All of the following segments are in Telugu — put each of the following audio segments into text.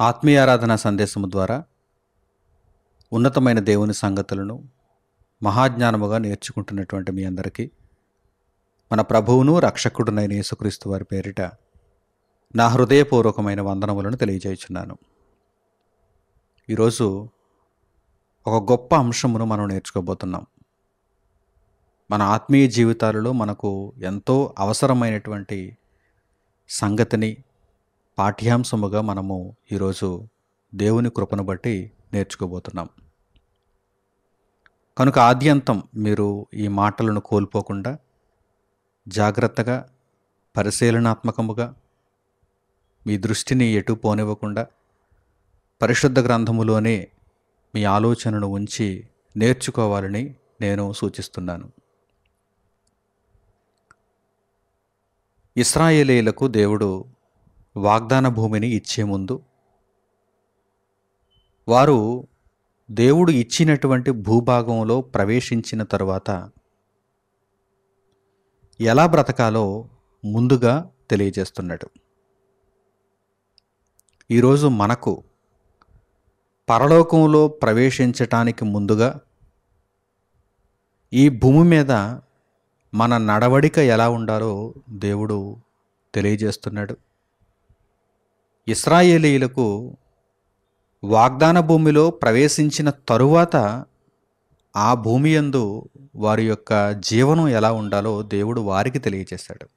ఆత్మీయారాధన సందేశము ద్వారా ఉన్నతమైన దేవుని సంగతులను మహాజ్ఞానముగా నేర్చుకుంటున్నటువంటి మీ అందరికీ మన ప్రభువును రక్షకుడునైన యేసుక్రీస్తు వారి పేరిట నా హృదయపూర్వకమైన వందనములను తెలియజేయుచున్నాను. ఈరోజు ఒక గొప్ప అంశమును మనం నేర్చుకోబోతున్నాం. మన ఆత్మీయ జీవితాలలో మనకు ఎంతో అవసరమైనటువంటి సంగతిని పాఠ్యాంశముగా మనము ఈరోజు దేవుని కృపను బట్టి నేర్చుకోబోతున్నాం. కనుక ఆద్యంతం మీరు ఈ మాటలను కోల్పోకుండా జాగ్రత్తగా పరిశీలనాత్మకముగా మీ దృష్టిని ఎటు పోనివ్వకుండా పరిశుద్ధ గ్రంథములోనే మీ ఆలోచనను ఉంచి నేర్చుకోవాలని నేను సూచిస్తున్నాను. ఇస్రాయేలీలకు దేవుడు వాగ్దాన భూమిని ఇచ్చే ముందు వారు దేవుడు ఇచ్చినటువంటి భూభాగంలో ప్రవేశించిన తరువాత ఎలా బ్రతకాలో ముందుగా తెలియజేస్తున్నాడు ఈరోజు మనకు పరలోకంలో ప్రవేశించటానికి ముందుగా ఈ భూమి మీద మన నడవడిక ఎలా ఉండాలో దేవుడు తెలియజేస్తున్నాడు. ఇస్రాయేలీలకు వాగ్దాన భూమిలో ప్రవేశించిన తరువాత ఆ భూమి యందు వారి యొక్క జీవనం ఎలా ఉండాలో దేవుడు వారికి తెలియజేశాడు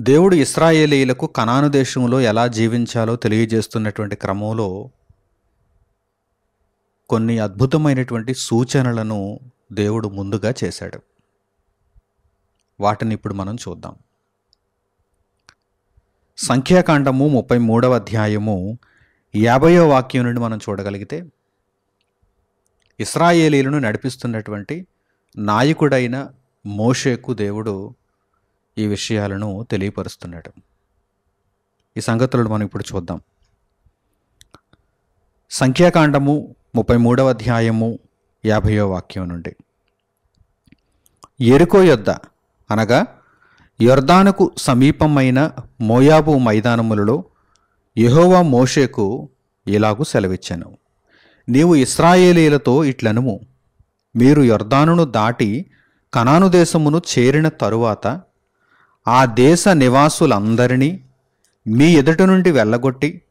దేవుడు ఇస్రాయేలీలకు కనాను దేశంలో ఎలా జీవించాలో తెలియజేస్తున్నటువంటి క్రమంలో కొన్ని అద్భుతమైనటువంటి సూచనలను దేవుడు ముందుగా చేశాడు. వాటిని ఇప్పుడు మనం చూద్దాం. సంఖ్యాకాండము ముప్పై మూడవ అధ్యాయము యాభయో వాక్యం నుండి మనం చూడగలిగితే ఇస్రాయేలీలను నడిపిస్తున్నటువంటి నాయకుడైన మోషేకు దేవుడు ఈ విషయాలను తెలియపరుస్తున్నాడు. ఈ సంగతులను మనం ఇప్పుడు చూద్దాం. సంఖ్యాకాండము ముప్పై మూడవ అధ్యాయము యాభయో వాక్యం నుండి ఎరుకో యొద్ద అనగా యొర్దానుకు సమీపమైన మోయాబు మైదానములలో యెహోవా మోషేకు ఇలాగు సెలవిచ్చాను. నీవు ఇస్రాయేలీలతో ఇట్లనుము. మీరు యొర్దానును దాటి కనాను దేశమును చేరిన తరువాత ఆ దేశ నివాసులందరినీ మీ ఎదుట నుండి వెళ్ళగొట్టి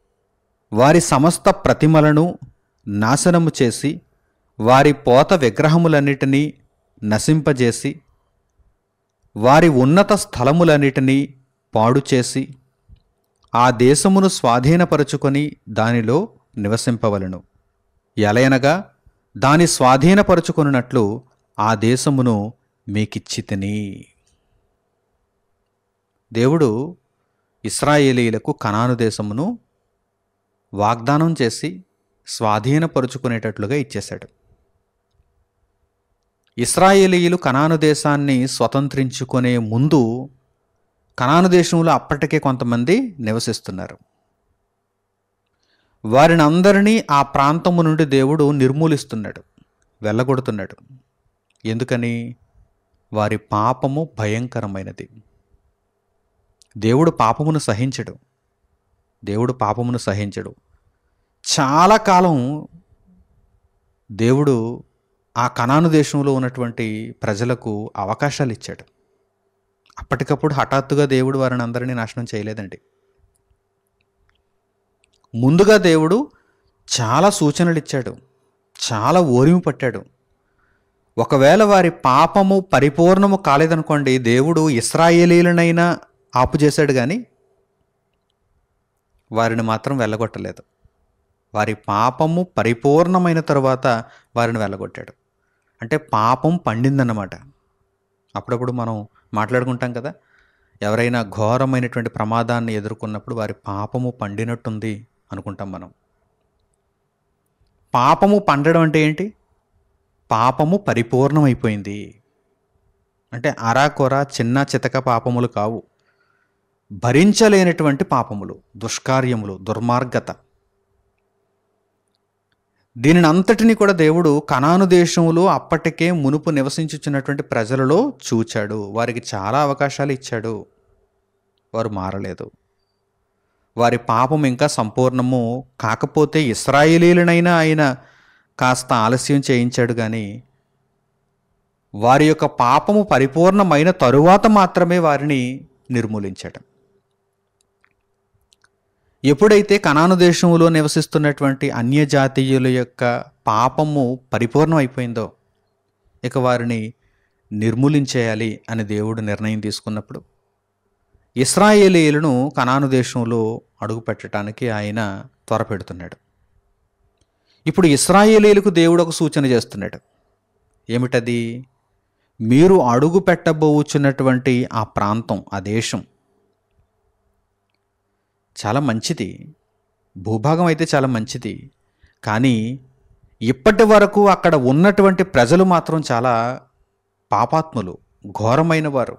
వారి సమస్త ప్రతిమలను నాశనము చేసి వారి పోత విగ్రహములన్నిటినీ నశింపజేసి వారి ఉన్నత స్థలములన్నిటినీ పాడు చేసి ఆ దేశమును స్వాధీనపరుచుకొని దానిలో నివసింపవలను. ఎలయనగా దాని స్వాధీనపరుచుకొనున్నట్లు ఆ దేశమును మీకిచ్చితిని. దేవుడు ఇస్రాయేలీలకు కనాను దేశమును వాగ్దానం చేసి స్వాధీనపరుచుకునేటట్లుగా ఇచ్చేశాడు. ఇస్రాయేలీయులు కనాను దేశాన్ని స్వతంత్రించుకునే ముందు కనాను దేశంలో అప్పటికే కొంతమంది నివసిస్తున్నారు. వారిని అందరినీ ఆ ప్రాంతము నుండి దేవుడు నిర్మూలిస్తున్నాడు వెళ్ళగొడుతున్నాడు. ఎందుకని? వారి పాపము భయంకరమైనది. దేవుడు పాపమును సహించడు. దేవుడు పాపమును సహించడు. చాలా కాలం దేవుడు ఆ కణాను దేశంలో ఉన్నటువంటి ప్రజలకు అవకాశాలు ఇచ్చాడు అప్పటికప్పుడు హఠాత్తుగా దేవుడు వారిని అందరినీ నాశనం చేయలేదండి. ముందుగా దేవుడు చాలా సూచనలు ఇచ్చాడు చాలా ఓరిమి పట్టాడు. ఒకవేళ వారి పాపము పరిపూర్ణము కాలేదనుకోండి దేవుడు ఇస్రాయేలీలనైనా ఆపు చేశాడు కానీ వారిని మాత్రం వెళ్ళగొట్టలేదు. వారి పాపము పరిపూర్ణమైన తరువాత వారిని వెళ్ళగొట్టాడు. అంటే పాపం పండిందన్నమాట. అప్పుడప్పుడు మనం మాట్లాడుకుంటాం కదా ఎవరైనా ఘోరమైనటువంటి ప్రమాదాన్ని ఎదుర్కొన్నప్పుడు వారి పాపము పండినట్టుంది అనుకుంటాం మనం. పాపము పండడం అంటే ఏంటి? పాపము పరిపూర్ణమైపోయింది. అంటే అరాకొర చిన్న చితక పాపములు కావు. భరించలేనటువంటి పాపములు దుష్కార్యములు దుర్మార్గత. దీనిని అంతటిని కూడా దేవుడు కనాను దేశంలో అప్పటికే మునుపు నివసించుచున్నటువంటి ప్రజలలో చూచాడు. వారికి చాలా అవకాశాలు ఇచ్చాడు. వారు మారలేదు. వారి పాపం ఇంకా సంపూర్ణము కాకపోతే ఇస్రాయేలీలనైనా ఆయన కాస్త ఆలస్యం చేయించాడు కానీ వారి యొక్క పాపము పరిపూర్ణమైన తరువాత మాత్రమే వారిని నిర్మూలించాడు. ఎప్పుడైతే కనాను దేశంలో నివసిస్తున్నటువంటి అన్యజాతీయుల యొక్క పాపము పరిపూర్ణం అయిపోయిందో ఇక వారిని నిర్మూలించేయాలి అని దేవుడు నిర్ణయం తీసుకున్నప్పుడు ఇస్రాయేలీలను కనాను దేశంలో అడుగుపెట్టడానికి ఆయన త్వరపెడుతున్నాడు. ఇప్పుడు ఇస్రాయేలీలకు దేవుడు ఒక సూచన చేస్తున్నాడు. ఏమిటది? మీరు అడుగు పెట్టబోచున్నటువంటి ఆ ప్రాంతం ఆ దేశం చాలా మంచిది. భూభాగం అయితే చాలా మంచిది. కానీ ఇప్పటి వరకు అక్కడ ఉన్నటువంటి ప్రజలు మాత్రం చాలా పాపాత్ములు ఘోరమైన వారు.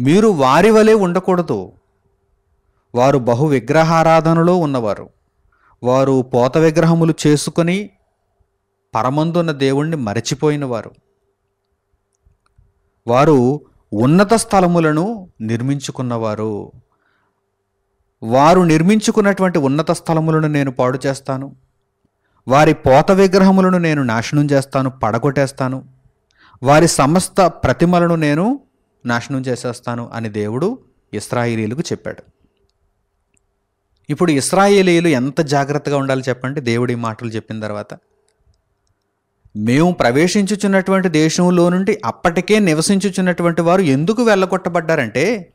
మీరు వారి వలె ఉండకూడదు. వారు బహు విగ్రహారాధనలో ఉన్నవారు. వారు పోత విగ్రహములు చేసుకొని పరమందున్న దేవుణ్ణి మరచిపోయిన వారు. వారు ఉన్నత స్థలములను నిర్మించుకున్నవారు. వారు నిర్మించుకున్నటువంటి ఉన్నత స్థలములను నేను పాడు చేస్తాను. వారి పోత విగ్రహములను నేను నాశనం చేస్తాను పడగొట్టేస్తాను. వారి సమస్త ప్రతిమలను నేను నాశనం చేసేస్తాను అని దేవుడు ఇస్రాయేలీలకు చెప్పాడు. ఇప్పుడు ఇస్రాయేలీలు ఎంత జాగ్రత్తగా ఉండాలి చెప్పండి? దేవుడు ఈ మాటలు చెప్పిన తర్వాత. మేము ప్రవేశించుచున్నటువంటి దేశంలో నుండి అప్పటికే నివసించుచున్నటువంటి వారు ఎందుకు వెళ్ళగొట్టబడ్డారంటే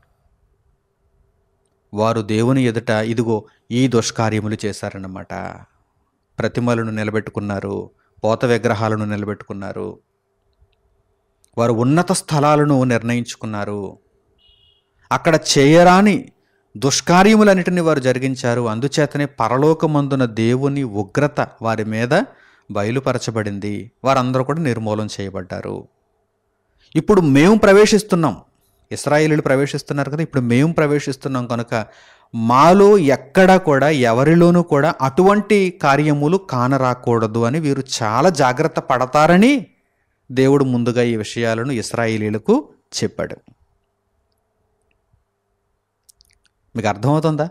వారు దేవుని ఎదుట ఇదిగో ఈ దుష్కార్యములు చేశారన్నమాట. ప్రతిమలను నిలబెట్టుకున్నారు పోత విగ్రహాలను నిలబెట్టుకున్నారు వారు ఉన్నత స్థలాలను నిర్ణయించుకున్నారు. అక్కడ చేయరాని దుష్కార్యములన్నిటిని వారు జరిగించారు. అందుచేతనే పరలోకమందున దేవుని ఉగ్రత వారి మీద బయలుపరచబడింది. వారందరూ కూడా నిర్మూలన చేయబడ్డారు. ఇప్పుడు మేము ప్రవేశిస్తున్నాం. ఇస్రాయేలీలు ప్రవేశిస్తున్నారు కదా ఇప్పుడు మేము ప్రవేశిస్తున్నాం కనుక మాలో ఎక్కడా కూడా ఎవరిలోనూ కూడా అటువంటి కార్యములు కానరాకూడదు అని వీరు చాలా జాగ్రత్త పడతారని దేవుడు ముందుగా ఈ విషయాలను ఇస్రాయేలీలకు చెప్పాడు. మీకు అర్థమవుతుందా?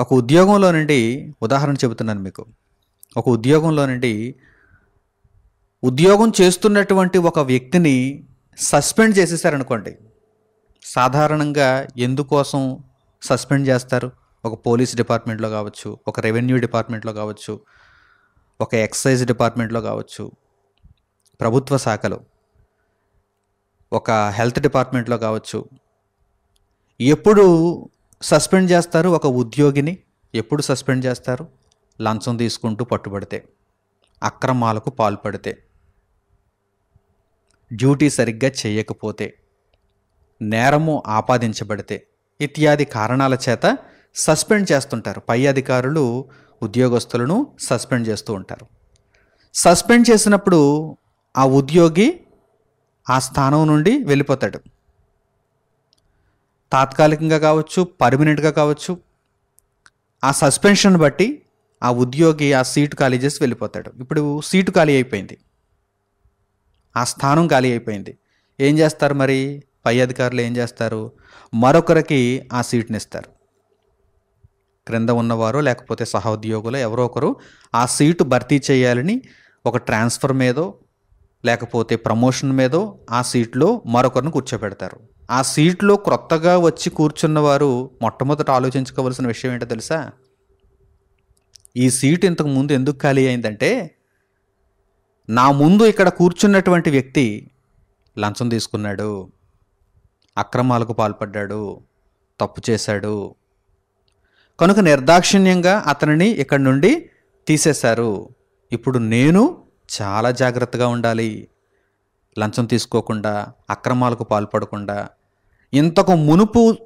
ఒక ఉద్యోగంలో నుండి ఉదాహరణ చెబుతున్నాను మీకు. ఒక ఉద్యోగంలో నుండి ఉద్యోగం చేస్తున్నటువంటి ఒక వ్యక్తిని సస్పెండ్ చేసేసారనుకోండి సాధారణంగా ఎందుకోసం సస్పెండ్ చేస్తారు? ఒక పోలీస్ డిపార్ట్మెంట్లో కావచ్చు ఒక రెవెన్యూ డిపార్ట్మెంట్లో కావచ్చు ఒక ఎక్సైజ్ డిపార్ట్మెంట్లో కావచ్చు ప్రభుత్వ శాఖలో ఒక హెల్త్ డిపార్ట్మెంట్లో కావచ్చు ఎప్పుడు సస్పెండ్ చేస్తారు ఒక ఉద్యోగిని? ఎప్పుడు సస్పెండ్ చేస్తారు? లంచం తీసుకుంటూ పట్టుబడితే అక్రమాలకు పాల్పడితే. డ్యూటీ సరిగ్గా చేయకపోతే నేరము ఆపాదించబడితే ఇత్యాది కారణాల చేత సస్పెండ్ చేస్తుంటారు. పై అధికారులు ఉద్యోగస్తులను సస్పెండ్ చేస్తూ ఉంటారు. సస్పెండ్ చేసినప్పుడు ఆ ఉద్యోగి ఆ స్థానం నుండి వెళ్ళిపోతాడు. తాత్కాలికంగా కావచ్చు పర్మనెంట్గా కావచ్చు ఆ సస్పెన్షన్ బట్టి ఆ ఉద్యోగి ఆ సీటు ఖాళీ చేసి వెళ్ళిపోతాడు. ఇప్పుడు సీటు ఖాళీ అయిపోయింది. ఆ స్థానం ఖాళీ అయిపోయింది. ఏం చేస్తారు మరి? పై అధికారులు ఏం చేస్తారు? మరొకరికి ఆ సీట్ని ఇస్తారు క్రింద ఉన్నవారు లేకపోతే సహోద్యోగులు ఎవరో ఒకరు ఆ సీటు భర్తీ చేయాలని ఒక ట్రాన్స్ఫర్ మీదో లేకపోతే ప్రమోషన్ మీదో ఆ సీట్లో మరొకరిని కూర్చోబెడతారు. ఆ సీట్లో క్రొత్తగా వచ్చి కూర్చున్న వారు మొట్టమొదట ఆలోచించుకోవాల్సిన విషయం ఏంటో తెలుసా? ఈ సీటు ఇంతకు ముందు ఎందుకు ఖాళీ అయిందంటే నా ముందు ఇక్కడ కూర్చున్నటువంటి వ్యక్తి లంచం తీసుకున్నాడు అక్రమాలకు పాల్పడ్డాడు తప్పు చేశాడు. కనుక నిర్దాక్షిణ్యంగా అతనిని ఇక్కడి నుండి తీసేశారు. ఇప్పుడు నేను చాలా జాగ్రత్తగా ఉండాలి. లంచం తీసుకోకుండా అక్రమాలకు పాల్పడకుండా. ఇంతకు మునుపు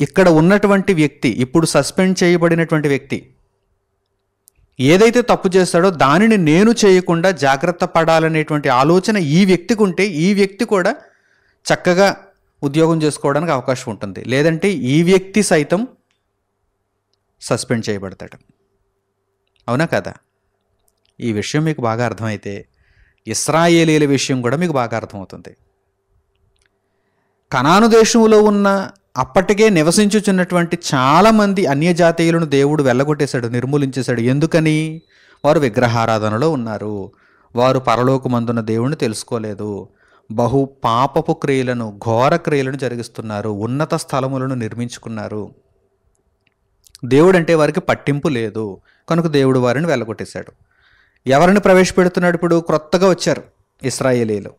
ఇక్కడ ఉన్నటువంటి వ్యక్తి ఇప్పుడు సస్పెండ్ చేయబడినటువంటి వ్యక్తి ఏదైతే తప్పు చేస్తాడో దానిని నేను చేయకుండా జాగ్రత్త పడాలనేటువంటి ఆలోచన ఈ వ్యక్తికి ఉంటే ఈ వ్యక్తి కూడా చక్కగా ఉద్యోగం చేసుకోవడానికి అవకాశం ఉంటుంది. లేదంటే ఈ వ్యక్తి సైతం సస్పెండ్ చేయబడతాడు. అవునా కదా? ఈ విషయం మీకు బాగా అర్థమైతే ఇస్రాయేలీల విషయం కూడా మీకు బాగా అర్థమవుతుంది. కనాను దేశంలో ఉన్న అప్పటికే నివసించుచున్నటువంటి చాలామంది అన్యజాతీయులను దేవుడు వెళ్ళగొట్టేశాడు నిర్మూలించేశాడు. ఎందుకని? వారు విగ్రహారాధనలో ఉన్నారు. వారు పరలోకమందున దేవుణ్ణి తెలుసుకోలేదు. బహు పాపపు క్రియలను ఘోర క్రియలను జరిగిస్తున్నారు. ఉన్నత స్థలములను నిర్మించుకున్నారు. దేవుడు అంటే వారికి పట్టింపు లేదు. కనుక దేవుడు వారిని వెళ్ళగొట్టేశాడు. ఎవరిని ప్రవేశపెడుతున్నాడు ఇప్పుడు? క్రొత్తగా వచ్చారు ఇస్రాయేలీలు.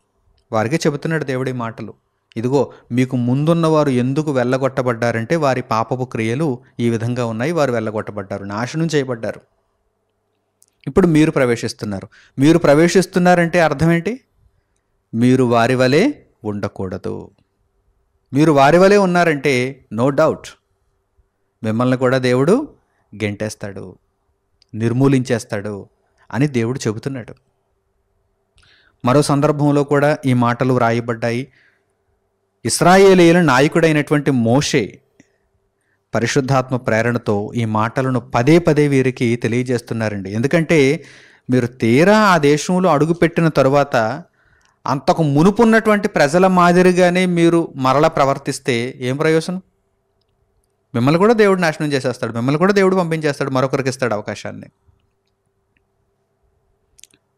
వారికి చెబుతున్నాడు దేవుడి మాటలు. ఇదిగో మీకు ముందున్నవారు ఎందుకు వెళ్ళగొట్టబడ్డారంటే వారి పాపపు క్రియలు ఈ విధంగా ఉన్నాయి వారు వెళ్ళగొట్టబడ్డారు నాశనం చేయబడ్డారు. ఇప్పుడు మీరు ప్రవేశిస్తున్నారు. మీరు ప్రవేశిస్తున్నారంటే అర్థం ఏంటి? మీరు వారి వలె ఉండకూడదు. మీరు వారి వలె ఉన్నారంటే నో డౌట్. మిమ్మల్ని కూడా దేవుడు గెంటేస్తాడు నిర్మూలించేస్తాడు అని దేవుడు చెబుతున్నాడు. మరో సందర్భంలో కూడా ఈ మాటలు వ్రాయబడ్డాయి ఇస్రాయేలీల నాయకుడైనటువంటి మోషే పరిశుద్ధాత్మ ప్రేరణతో ఈ మాటలను పదే పదే వీరికి తెలియజేస్తున్నారండి. ఎందుకంటే మీరు తీరా ఆ దేశంలో అడుగుపెట్టిన తరువాత అంతకు మునుపున్నటువంటి ప్రజల మాదిరిగానే మీరు మరల ప్రవర్తిస్తే ఏం ప్రయోజనం? మిమ్మల్ని కూడా దేవుడు నాశనం చేసేస్తాడు మిమ్మల్ని కూడా దేవుడు పంపించేస్తాడు మరొకరికి ఇస్తాడు అవకాశాన్ని.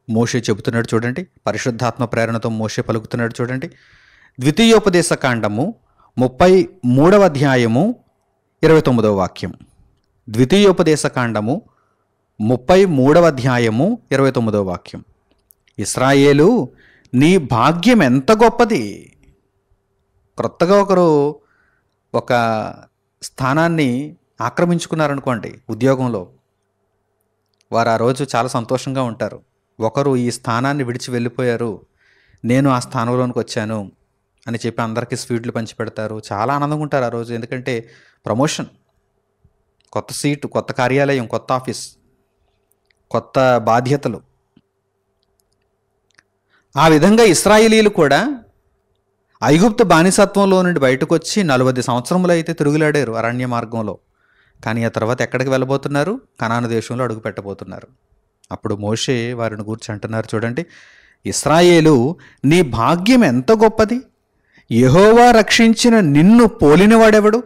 మోషే చెబుతున్నాడు చూడండి పరిశుద్ధాత్మ ప్రేరణతో మోషే పలుకుతున్నాడు చూడండి. ద్వితీయోపదేశ కాండము ముప్పై మూడవ అధ్యాయము ఇరవై తొమ్మిదవ వాక్యం. ద్వితీయోపదేశ కాండము ముప్పై మూడవ అధ్యాయము ఇరవై తొమ్మిదవ వాక్యం. ఇస్రాయేలు నీ భాగ్యం ఎంత గొప్పది? క్రొత్తగా ఒకరు ఒక స్థానాన్ని ఆక్రమించుకున్నారనుకోండి ఉద్యోగంలో. వారు ఆ రోజు చాలా సంతోషంగా ఉంటారు. ఒకరు ఈ స్థానాన్ని విడిచి వెళ్ళిపోయారు. నేను ఆ స్థానంలోనికి వచ్చాను. అని చెప్పి అందరికీ స్వీట్లు పంచిపెడతారు. చాలా ఆనందంగా ఉంటారు ఆ రోజు. ఎందుకంటే ప్రమోషన్. కొత్త సీటు కొత్త కార్యాలయం కొత్త ఆఫీస్ కొత్త బాధ్యతలు. ఆ విధంగా ఇస్రాయిలీలు కూడా ఐగుప్తు బానిసత్వంలో నుండి బయటకు వచ్చి నలభై సంవత్సరములు అయితే తిరుగులాడారు అరణ్య మార్గంలో. కానీ ఆ తర్వాత ఎక్కడికి వెళ్ళబోతున్నారు? కనాను దేశంలో అడుగు పెట్టబోతున్నారు. అప్పుడు మోషే వారిని గూర్చి అంటున్నారు చూడండి ఇస్రాయేలు నీ భాగ్యం ఎంత గొప్పది? యహోవా రక్షించిన నిన్ను పోలినవాడెవడు?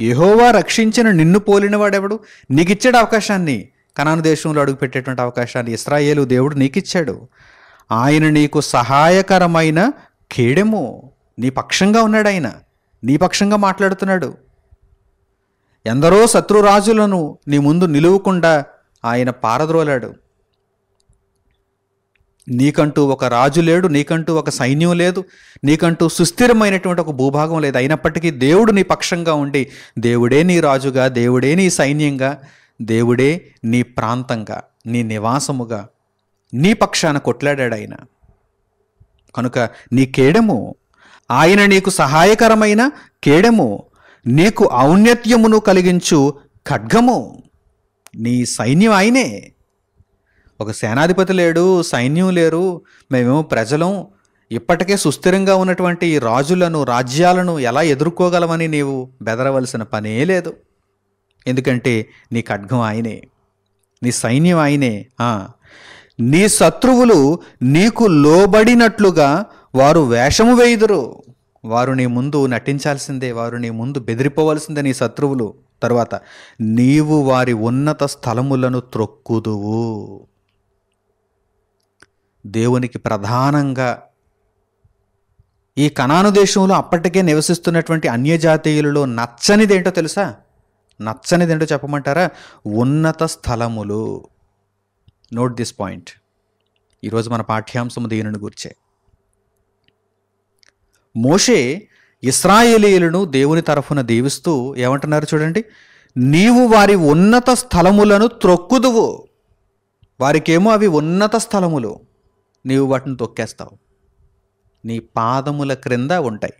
యహోవా రక్షించిన నిన్ను పోలినవాడెవడు? నీకు ఇచ్చాడు అవకాశాన్ని. కనాను దేశంలో అడుగుపెట్టేటువంటి అవకాశాన్ని ఇస్రాయేలు దేవుడు నీకిచ్చాడు. ఆయన నీకు సహాయకరమైన కేడెము నీ పక్షంగా ఉన్నాడు ఆయన. నీ పక్షంగా మాట్లాడుతున్నాడు. ఎందరో శత్రురాజులను నీ ముందు నిలువకుండా ఆయన పారద్రోలాడు. నీకంటూ ఒక రాజు లేడు నీకంటూ ఒక సైన్యం లేదు నీకంటూ సుస్థిరమైనటువంటి ఒక భూభాగం లేదు. అయినప్పటికీ దేవుడు నీ పక్షంగా ఉండి దేవుడే నీ రాజుగా దేవుడే నీ సైన్యంగా దేవుడే నీ ప్రాంతంగా నీ నివాసముగా నీ పక్షాన కొట్లాడాడు ఆయన. కనుక నీ కేడము ఆయన నీకు సహాయకరమైన కేడము నీకు ఔన్నత్యమును కలిగించు ఖడ్గము నీ సైన్యం ఆయనే. ఒక సేనాధిపతి లేడు సైన్యం లేరు మేమేమో ప్రజలం. ఇప్పటికే సుస్థిరంగా ఉన్నటువంటి రాజులను రాజ్యాలను ఎలా ఎదుర్కోగలమని నీవు బెదరవలసిన పనే లేదు. ఎందుకంటే నీ ఖడ్గం ఆయనే నీ సైన్యం ఆయనే. నీ శత్రువులు నీకు లోబడినట్లుగా వారు వేషము వేయుదురు. వారు నీ ముందు నటించాల్సిందే వారు నీ ముందు బెదిరిపోవలసిందే నీ శత్రువులు. తర్వాత నీవు వారి ఉన్నత స్థలములను త్రొక్కుదువు. దేవునికి ప్రధానంగా. ఈ కణాను దేశంలో అప్పటికే నివసిస్తున్నటువంటి అన్యజాతీయులలో నచ్చనిదేంటో తెలుసా? నచ్చనిదేంటో చెప్పమంటారా? ఉన్నత స్థలములు. నోట్ దిస్ పాయింట్ ఈరోజు మన పాఠ్యాంశము దీనిని గుర్చే. మోషే ఇస్రాయేలీలను దేవుని తరఫున దీవిస్తూ ఏమంటున్నారు చూడండి? నీవు వారి ఉన్నత స్థలములను త్రొక్కుదువు. వారికేమో అవి ఉన్నత స్థలములు. నీవు వాటిని తొక్కేస్తావు. నీ పాదముల క్రింద ఉంటాయి.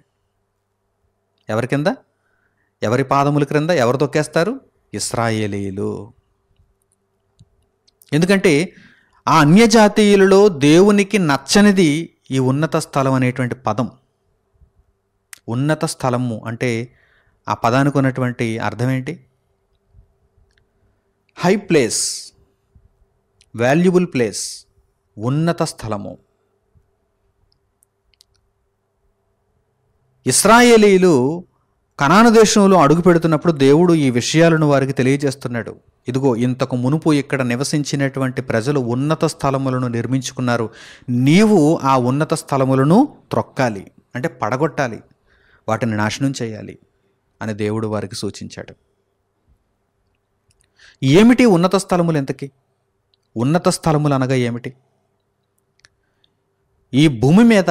ఎవరి కింద ఎవరి పాదముల క్రింద ఎవరు తొక్కేస్తారు? ఇస్రాయేలీలు. ఎందుకంటే ఆ అన్యజాతీయులలో దేవునికి నచ్చనిది ఈ ఉన్నత స్థలం అనేటువంటి పదం. ఉన్నత స్థలము అంటే ఆ పదానికి ఉన్నటువంటి అర్థం ఏంటి? హై ప్లేస్ వాల్యుబుల్ ప్లేస్ ఉన్నత స్థలము. ఇస్రాయేలీలు కనాను దేశంలో అడుగు పెడుతున్నప్పుడు దేవుడు ఈ విషయాలను వారికి తెలియజేస్తున్నాడు. ఇదిగో ఇంతకు మునుపు ఇక్కడ నివసించినటువంటి ప్రజలు ఉన్నత స్థలములను నిర్మించుకున్నారు. నీవు ఆ ఉన్నత స్థలములను త్రొక్కాలి అంటే పడగొట్టాలి వాటిని నాశనం చేయాలి అని దేవుడు వారికి సూచించాడు. ఏమిటి ఉన్నత స్థలములు ఎంతకీ? ఉన్నత స్థలములు అనగా ఏమిటి? ఈ భూమి మీద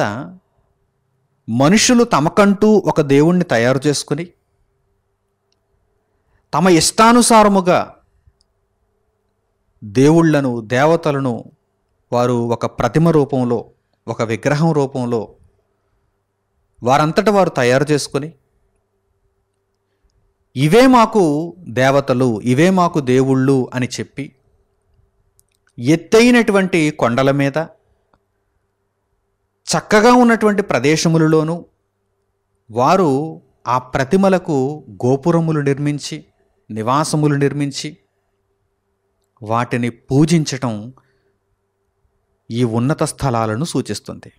మనుషులు తమకంటూ ఒక దేవుణ్ణి తయారు చేసుకుని తమ ఇష్టానుసారముగా దేవుళ్ళను దేవతలను వారు ఒక ప్రతిమ రూపంలో ఒక విగ్రహం రూపంలో వారంతట వారు తయారు చేసుకొని ఇవే మాకు దేవతలు ఇవే మాకు దేవుళ్ళు అని చెప్పి ఎత్తైనటువంటి కొండల మీద చక్కగా ఉన్నటువంటి ప్రదేశములలోనూ వారు ఆ ప్రతిమలకు గోపురములు నిర్మించి నివాసములు నిర్మించి వాటిని పూజించటం ఈ ఉన్నత స్థలాలను సూచిస్తుంది.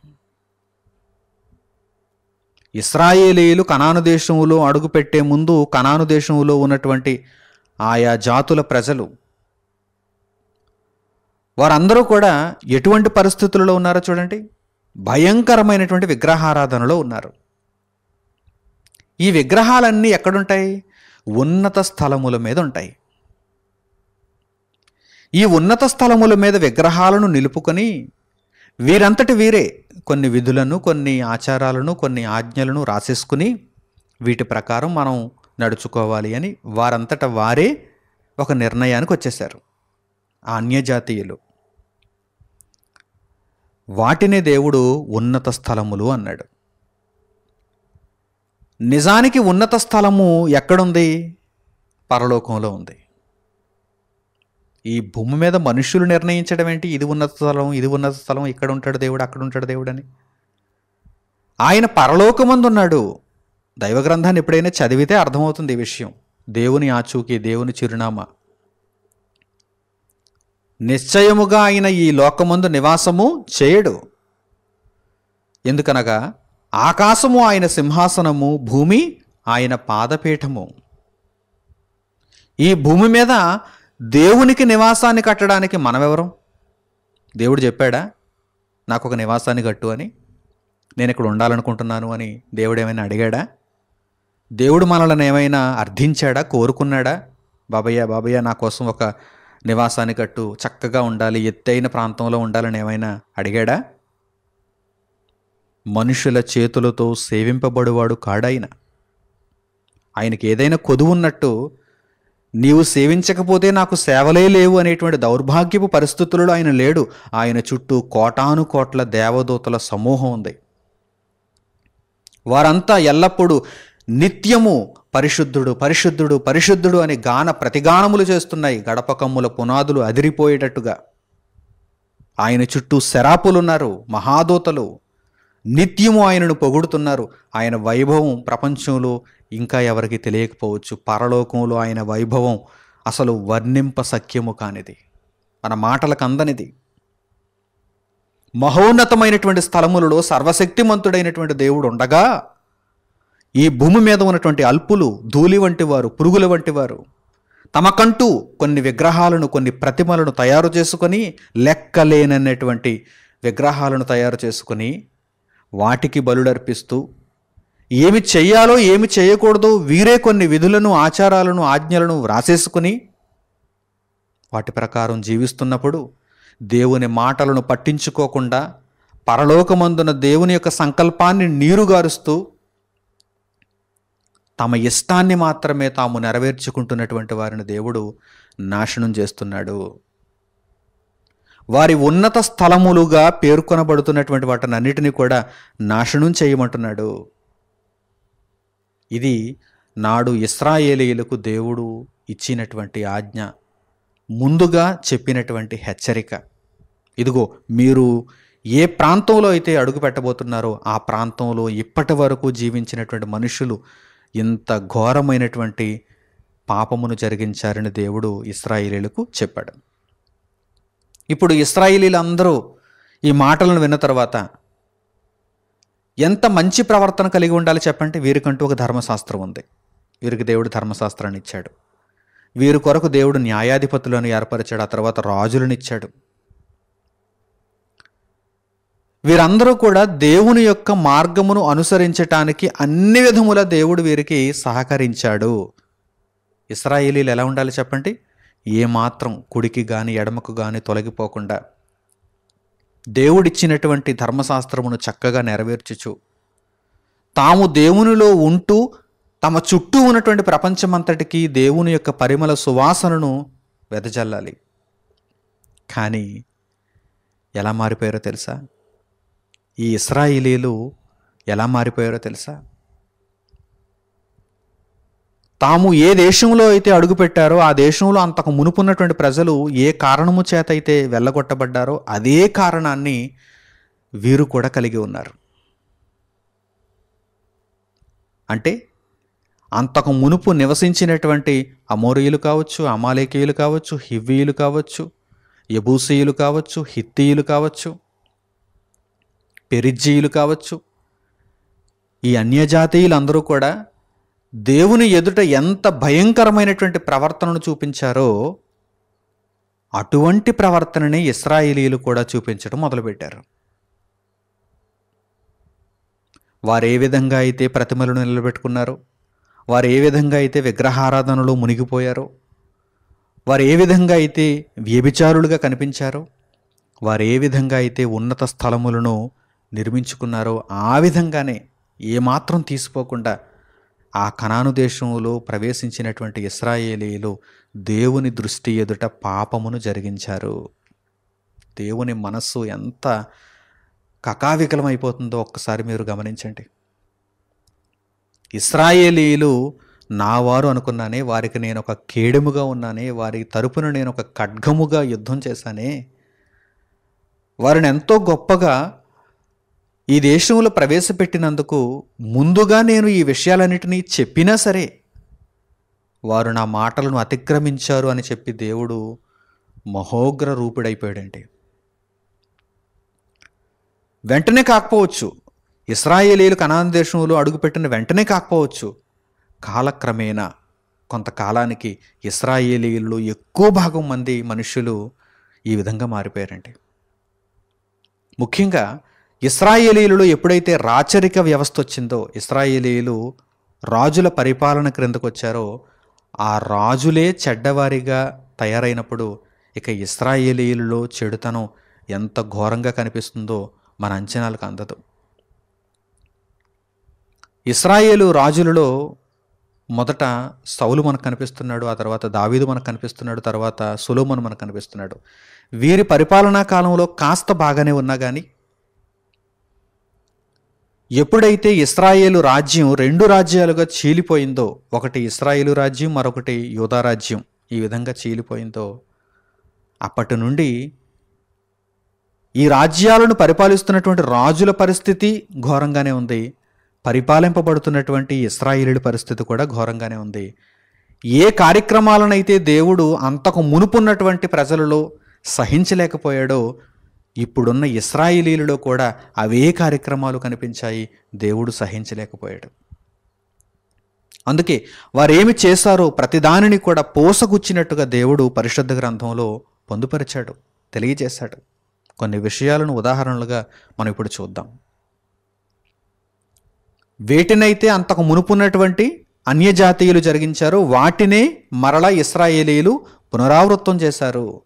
ఇస్రాయేలీలు కనాను దేశంలో అడుగుపెట్టే ముందు కనాను దేశంలో ఉన్నటువంటి ఆయా జాతుల ప్రజలు వారందరూ కూడా ఎటువంటి పరిస్థితులలో ఉన్నారో చూడండి. భయంకరమైనటువంటి విగ్రహారాధనలో ఉన్నారు. ఈ విగ్రహాలన్నీ ఎక్కడుంటాయి? ఉన్నత స్థలముల మీద ఉంటాయి. ఈ ఉన్నత స్థలముల మీద విగ్రహాలను నిలుపుకొని వీరంతటి వీరే కొన్ని విధులను కొన్ని ఆచారాలను కొన్ని ఆజ్ఞలను రాసేసుకుని వీటి ప్రకారం మనం నడుచుకోవాలి అని వారంతట వారే ఒక నిర్ణయానికి వచ్చేశారు. ఆన్యజాతీయులు. అన్యజాతీయులు వాటినే దేవుడు ఉన్నత స్థలములు అన్నాడు. నిజానికి ఉన్నత స్థలము ఎక్కడుంది? పరలోకంలో ఉంది. ఈ భూమి మీద మనుషులు నిర్ణయించడం ఏంటి? ఇది ఉన్నత స్థలం ఇది ఉన్నత స్థలం ఇక్కడ ఉంటాడు దేవుడు అక్కడ ఉంటాడు దేవుడు అని. ఆయన పరలోకమందు ఉన్నాడు దైవ గ్రంథాన్ని ఎప్పుడైనా చదివితే అర్థమవుతుంది ఈ విషయం. దేవుని ఆచూకీ దేవుని చిరునామా. నిశ్చయముగా ఆయన ఈ లోకమందు నివాసము చేయడు. ఎందుకనగా ఆకాశము ఆయన సింహాసనము భూమి ఆయన పాదపీఠము. ఈ భూమి మీద దేవునికి నివాసాన్ని కట్టడానికి మనమెవరం దేవుడు చెప్పాడా నాకు ఒక నివాసాన్ని కట్టు అని. నేను ఇక్కడ ఉండాలనుకుంటున్నాను అని దేవుడు ఏమైనా అడిగాడా? దేవుడు మనల్ని ఏమైనా అర్థించాడా కోరుకున్నాడా? బాబయ్య బాబయ్య నా కోసం ఒక నివాసాన్ని కట్టు చక్కగా ఉండాలి ఎత్తైన ప్రాంతంలో ఉండాలని ఏమైనా అడిగాడా? మనుషుల చేతులతో సేవింపబడువాడు కాడాయన ఆయనకి ఏదైనా కొదువున్నట్టు నీవు సేవించకపోతే నాకు సేవలే లేవు అనేటువంటి దౌర్భాగ్యపు పరిస్థితులలో ఆయన లేడు. ఆయన చుట్టూ కోటాను కోట్ల దేవదూతల సమూహం ఉంది. వారంతా ఎల్లప్పుడూ నిత్యము పరిశుద్ధుడు పరిశుద్ధుడు పరిశుద్ధుడు అని గాన ప్రతిగానములు చేస్తున్నాయి. గడపకమ్ముల పునాదులు అదిరిపోయేటట్టుగా. ఆయన చుట్టూ శరాపులున్నారు మహాదూతలు. నిత్యము ఆయనను పొగుడుతున్నారు. ఆయన వైభవం ప్రపంచంలో ఇంకా ఎవరికి తెలియకపోవచ్చు. పరలోకంలో ఆయన వైభవం అసలు వర్ణింప సఖ్యము కానిది. మన మాటలకు అందనిది. మహోన్నతమైనటువంటి స్థలములలో సర్వశక్తిమంతుడైనటువంటి దేవుడు ఉండగా ఈ భూమి మీద ఉన్నటువంటి అల్పులు ధూళి వంటి వారు పురుగుల వంటి వారు తమకంటూ కొన్ని విగ్రహాలను కొన్ని ప్రతిమలను తయారు చేసుకొని లెక్కలేననేటువంటి విగ్రహాలను తయారు చేసుకొని వాటికి బలుడర్పిస్తూ ఏమి చెయ్యాలో ఏమి చేయకూడదో వీరే కొన్ని విధులను ఆచారాలను ఆజ్ఞలను వ్రాసేసుకుని వాటి ప్రకారం జీవిస్తున్నప్పుడు దేవుని మాటలను పట్టించుకోకుండా పరలోకమందున దేవుని యొక్క సంకల్పాన్ని నీరుగారుస్తూ తమ ఇష్టాన్ని మాత్రమే తాము నెరవేర్చుకుంటున్నటువంటి వారిని దేవుడు నాశనం చేస్తున్నాడు. వారి ఉన్నత స్థలములుగా పేర్కొనబడుతున్నటువంటి వాటిని అన్నిటినీ కూడా నాశనం చేయమంటున్నాడు. ఇది నాడు ఇస్రాయేలీలకు దేవుడు ఇచ్చినటువంటి ఆజ్ఞ. ముందుగా చెప్పినటువంటి హెచ్చరిక. ఇదిగో మీరు ఏ ప్రాంతంలో అయితే అడుగు పెట్టబోతున్నారో ఆ ప్రాంతంలో ఇప్పటి వరకు జీవించినటువంటి మనుషులు ఇంత ఘోరమైనటువంటి పాపమును జరిగించారని దేవుడు ఇస్రాయిలీలకు చెప్పాడు. ఇప్పుడు ఇస్రాయిలీలందరూ ఈ మాటలను విన్న తర్వాత ఎంత మంచి ప్రవర్తన కలిగి ఉండాలి చెప్పండి వీరికంటూ ఒక ధర్మశాస్త్రం ఉంది. వీరికి దేవుడు ధర్మశాస్త్రాన్ని ఇచ్చాడు. వీరి కొరకు దేవుడు న్యాయాధిపతులను ఏర్పరిచాడు. ఆ తర్వాత రాజులను ఇచ్చాడు. వీరందరూ కూడా దేవుని యొక్క మార్గమును అనుసరించటానికి అన్ని విధముల దేవుడు వీరికి సహకరించాడు. ఇస్రాయేలీలు ఎలా ఉండాలి చెప్పండి? ఏమాత్రం కుడికి గాని ఎడమకు గాని తొలగిపోకుండా దేవుడిచ్చినటువంటి ధర్మశాస్త్రమును చక్కగా నెరవేర్చుచు తాము దేవునిలో ఉంటూ తమ చుట్టూ ఉన్నటువంటి ప్రపంచమంతటికి దేవుని యొక్క పరిమళ సువాసనను వెదజల్లాలి. కానీ ఎలా మారిపోయారో తెలుసా? ఈ ఇస్రాయిలీలు ఎలా మారిపోయారో తెలుసా? తాము ఏ దేశంలో అయితే అడుగుపెట్టారో ఆ దేశంలో అంతకు మునుపున్నటువంటి ప్రజలు ఏ కారణము చేత అయితే వెళ్ళగొట్టబడ్డారో అదే కారణాన్ని వీరు కూడా కలిగి ఉన్నారు. అంటే అంతకు మునుపు నివసించినటువంటి అమోరియులు కావచ్చు అమాలేకీయులు కావచ్చు హివ్వీయులు కావచ్చు యబూసీయులు కావచ్చు హిత్తీయులు కావచ్చు పెరిజ్జీయులు కావచ్చు. ఈ అన్యజాతీయులందరూ కూడా దేవుని ఎదుట ఎంత భయంకరమైనటువంటి ప్రవర్తనను చూపించారో అటువంటి ప్రవర్తనని ఇస్రాయేలీలు కూడా చూపించడం మొదలుపెట్టారు. వారు ఏ విధంగా అయితే ప్రతిమలను నిలబెట్టుకున్నారో వారు ఏ విధంగా అయితే విగ్రహారాధనలో మునిగిపోయారో వారు ఏ విధంగా అయితే వ్యభిచారులుగా కనిపించారో వారు ఏ విధంగా అయితే ఉన్నత స్థలములను నిర్మించుకున్నారో ఆ విధంగానే ఏమాత్రం తీసిపోకుండా ఆ కణాను దేశంలో ప్రవేశించినటువంటి ఇస్రాయేలీలు దేవుని దృష్టి ఎదుట పాపమును జరిగించారు. దేవుని మనస్సు ఎంత కకావికలమైపోతుందో ఒక్కసారి మీరు గమనించండి. ఇస్రాయేలీలు నా వారు అనుకున్నానే వారికి నేను ఒక కేడెముగా ఉన్నానే వారి తరపున నేను ఒక ఖడ్గముగా యుద్ధం చేశానే వారిని ఎంతో గొప్పగా ఈ దేశంలో ప్రవేశపెట్టినందుకు ముందుగా నేను ఈ విషయాలన్నిటినీ చెప్పినా సరే వారు నా మాటలను అతిక్రమించారు అని చెప్పి దేవుడు మహోగ్ర రూపుడైపోయాడండి వెంటనే కాకపోవచ్చు. ఇస్రాయేలీలు కనాన్ దేశంలో అడుగుపెట్టిన వెంటనే కాకపోవచ్చు. కాలక్రమేణా కొంతకాలానికి ఇస్రాయేలీల్లో ఎక్కువ భాగం మంది మనుషులు ఈ విధంగా మారిపోయారండి ముఖ్యంగా ఇస్రాయేలీలలో ఎప్పుడైతే రాచరిక వ్యవస్థ వచ్చిందో ఇస్రాయేలీలు రాజుల పరిపాలన క్రిందకు వచ్చారో ఆ రాజులే చెడ్డవారిగా తయారైనప్పుడు ఇక ఇస్రాయేలీలలో చెడుతనం ఎంత ఘోరంగా కనిపిస్తుందో మన అంచనాలకు అందదు. ఇస్రాయేలు రాజులలో మొదట సౌలు మనకు కనిపిస్తున్నాడు ఆ తర్వాత దావీదు మనకు కనిపిస్తున్నాడు తర్వాత సులోమన్ మనకు కనిపిస్తున్నాడు. వీరి పరిపాలనా కాలంలో కాస్త బాగానే ఉన్నా కానీ ఎప్పుడైతే ఇస్రాయేలు రాజ్యం రెండు రాజ్యాలుగా చీలిపోయిందో ఒకటి ఇస్రాయేలు రాజ్యం మరొకటి యూదా రాజ్యం ఈ విధంగా చీలిపోయిందో అప్పటి నుండి ఈ రాజ్యాలను పరిపాలిస్తున్నటువంటి రాజుల పరిస్థితి ఘోరంగానే ఉంది. పరిపాలింపబడుతున్నటువంటి ఇస్రాయేలీల పరిస్థితి కూడా ఘోరంగానే ఉంది. ఏ కార్యక్రమాలనైతే దేవుడు అంతకు మునుపున్నటువంటి ప్రజలలో సహించలేకపోయాడో ఇప్పుడున్న ఇస్రాయిలీలలో కూడా అవే కార్యక్రమాలు కనిపించాయి. దేవుడు సహించలేకపోయాడు. అందుకే వారు ఏమి చేశారో ప్రతిదానిని కూడా పోసగుచ్చినట్టుగా దేవుడు పరిశుద్ధ గ్రంథంలో పొందుపరిచాడు తెలియజేశాడు. కొన్ని విషయాలను ఉదాహరణలుగా మనం ఇప్పుడు చూద్దాం. వేటినైతే అంతకు మునుపున్నటువంటి అన్యజాతీయులు జరిగించారు. వాటినే మరలా ఇస్రాయేలీలు పునరావృత్తం చేశారు.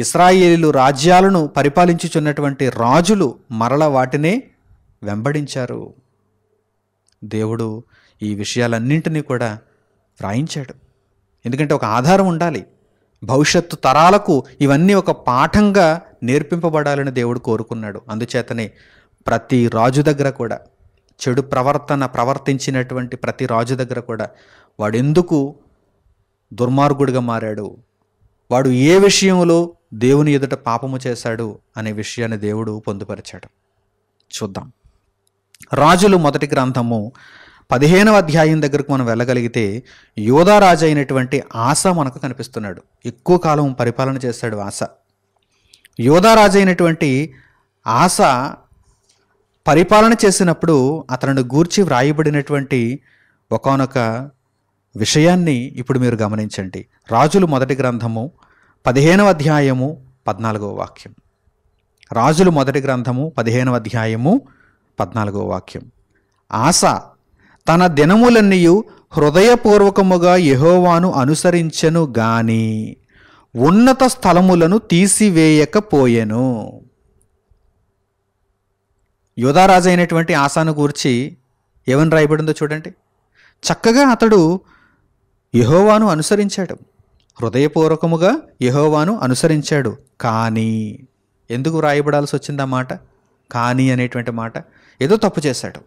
ఇస్రాయేలీలు రాజ్యాలను పరిపాలించుచున్నటువంటి రాజులు మరల వాటినే వెంబడించారు. దేవుడు ఈ విషయాలన్నింటినీ కూడా వ్రాయించాడు. ఎందుకంటే ఒక ఆధారం ఉండాలి. భవిష్యత్తు తరాలకు ఇవన్నీ ఒక పాఠంగా నేర్పింపబడాలని దేవుడు కోరుకున్నాడు. అందుచేతనే ప్రతి రాజు దగ్గర కూడా చెడు ప్రవర్తన ప్రవర్తించినటువంటి ప్రతి రాజు దగ్గర కూడా వాడెందుకు దుర్మార్గుడిగా మారాడు? వాడు ఏ విషయంలో దేవుని ఎదుట పాపము చేశాడు అనే విషయాన్ని దేవుడు పొందుపరిచాడు. చూద్దాం. రాజులు మొదటి గ్రంథము పదిహేనవ అధ్యాయం దగ్గరకు మనం వెళ్ళగలిగితే యోధారాజు అయినటువంటి ఆశ మనకు కనిపిస్తున్నాడు. ఎక్కువ కాలం పరిపాలన చేశాడు ఆశ యోధారాజు అయినటువంటి ఆశ పరిపాలన చేసినప్పుడు అతను గూర్చి వ్రాయబడినటువంటి ఒకనొక విషయాన్ని ఇప్పుడు మీరు గమనించండి. రాజులు మొదటి గ్రంథము పదిహేనవ అధ్యాయము పద్నాలుగవ వాక్యం. రాజులు మొదటి గ్రంథము పదిహేనవ అధ్యాయము పద్నాలుగవ వాక్యం. ఆశ తన దినములన్నీయు హృదయపూర్వకముగా యహోవాను అనుసరించెను గాని ఉన్నత స్థలములను తీసివేయకపోయెను. యోధారాజు అయినటువంటి ఆశాను గూర్చి ఏమని రాయబడిందో చూడండి. చక్కగా అతడు యహోవాను అనుసరించాడు. హృదయపూర్వకముగా యహోవాను అనుసరించాడు. కానీ ఎందుకు వ్రాయబడాల్సి వచ్చింది మాట? కానీ అనేటువంటి మాట ఏదో తప్పు చేశాడు.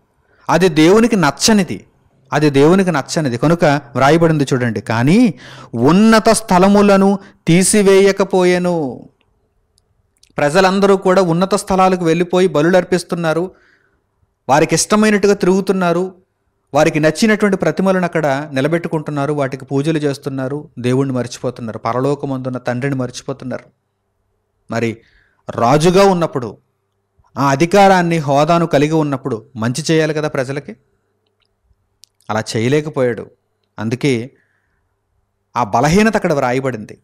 అది దేవునికి నచ్చనిది. అది దేవునికి నచ్చనిది. కనుక వ్రాయబడింది చూడండి. కానీ ఉన్నత స్థలములను తీసివేయకపోయెను. ప్రజలందరూ కూడా ఉన్నత స్థలాలకు వెళ్ళిపోయి బలులు అర్పిస్తున్నారు వారికి ఇష్టమైనట్టుగా తిరుగుతున్నారు. వారికి నచ్చినటువంటి ప్రతిమలను అక్కడ నిలబెట్టుకుంటున్నారు వాటికి పూజలు చేస్తున్నారు దేవుణ్ణి మర్చిపోతున్నారు పరలోకమందున్న తండ్రిని మర్చిపోతున్నారు. మరి రాజుగా ఉన్నప్పుడు ఆ అధికారాన్ని హోదాను కలిగి ఉన్నప్పుడు మంచి చేయాలి కదా ప్రజలకి? అలా చేయలేకపోయాడు. అందుకే ఆ బలహీనత అక్కడ వ్రాయబడింది.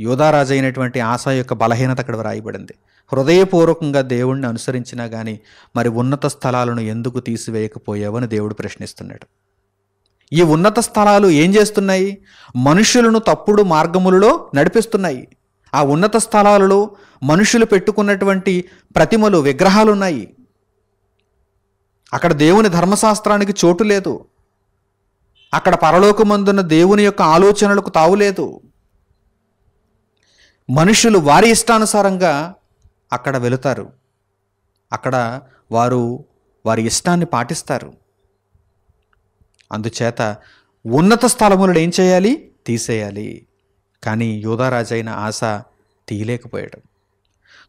యోధారాజు అయినటువంటి ఆశ యొక్క బలహీనత అక్కడ వ్రాయబడింది. హృదయపూర్వకంగా దేవుణ్ణి అనుసరించినా కానీ మరి ఉన్నత స్థలాలను ఎందుకు తీసివేయకపోయావని దేవుడు ప్రశ్నిస్తున్నాడు. ఈ ఉన్నత స్థలాలు ఏం చేస్తున్నాయి? మనుషులను తప్పుడు మార్గములలో నడిపిస్తున్నాయి. ఆ ఉన్నత స్థలాలలో మనుషులు పెట్టుకున్నటువంటి ప్రతిమలు విగ్రహాలు ఉన్నాయి అక్కడ దేవుని ధర్మశాస్త్రానికి చోటు లేదు. అక్కడ పరలోకమందున్న దేవుని యొక్క ఆలోచనలకు తావులేదు మనుషులు వారి ఇష్టానుసారంగా అక్కడ వెళుతారు. అక్కడ వారు వారి ఇష్టాన్ని పాటిస్తారు. అందుచేత ఉన్నత స్థలములను ఏం చేయాలి? తీసేయాలి. కానీ యోధారాజైన ఆశ తీయలేకపోయాడు.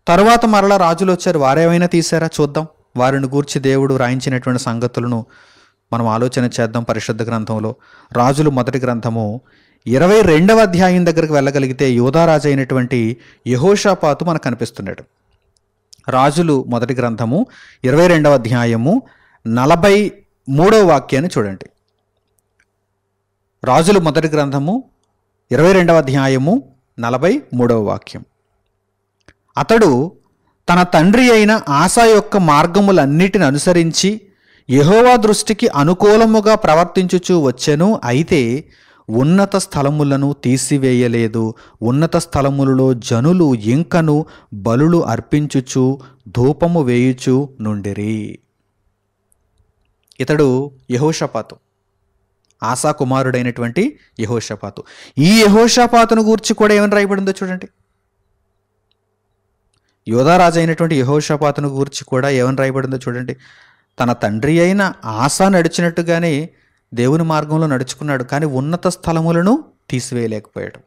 తరువాత మరలా రాజులు వచ్చారు. వారేమైనా తీసారా చూద్దాం. వారిని గూర్చి దేవుడు వ్రాయించినటువంటి సంగతులను మనం ఆలోచన చేద్దాం పరిశుద్ధ గ్రంథంలో. రాజులు మొదటి గ్రంథము ఇరవై రెండవ అధ్యాయం దగ్గరికి వెళ్ళగలిగితే యోధారాజు అయినటువంటి యహోషాపాతు మనకు కనిపిస్తున్నాడు. రాజులు మొదటి గ్రంథము ఇరవై రెండవ అధ్యాయము నలభై మూడవ వాక్యాన్ని చూడండి. రాజులు మొదటి గ్రంథము ఇరవై రెండవ అధ్యాయము నలభై మూడవ వాక్యం. అతడు తన తండ్రి అయిన ఆశా యొక్క మార్గములన్నిటిని అనుసరించి యహోవా దృష్టికి అనుకూలముగా ప్రవర్తించుచూ వచ్చెను. అయితే ఉన్నత స్థలములను తీసివేయలేదు. ఉన్నత స్థలములలో జనులు ఇంకను బలులు అర్పించుచు ధూపము వేయుచు నుండిరి. ఇతడు యహోషపాతు. ఆశా కుమారుడైనటువంటి యహోషపాతు. ఈ యహోషపాతును గూర్చి కూడా ఏమని రాయబడిందో చూడండి. యోధారాజు అయినటువంటి యహోషపాతును గూర్చి కూడా ఏమని రాయబడిందో చూడండి. తన తండ్రి అయిన ఆశ నడిచినట్టుగానే దేవుని మార్గంలో నడుచుకున్నాడు కానీ ఉన్నత స్థలములను తీసివేయలేకపోయాడు.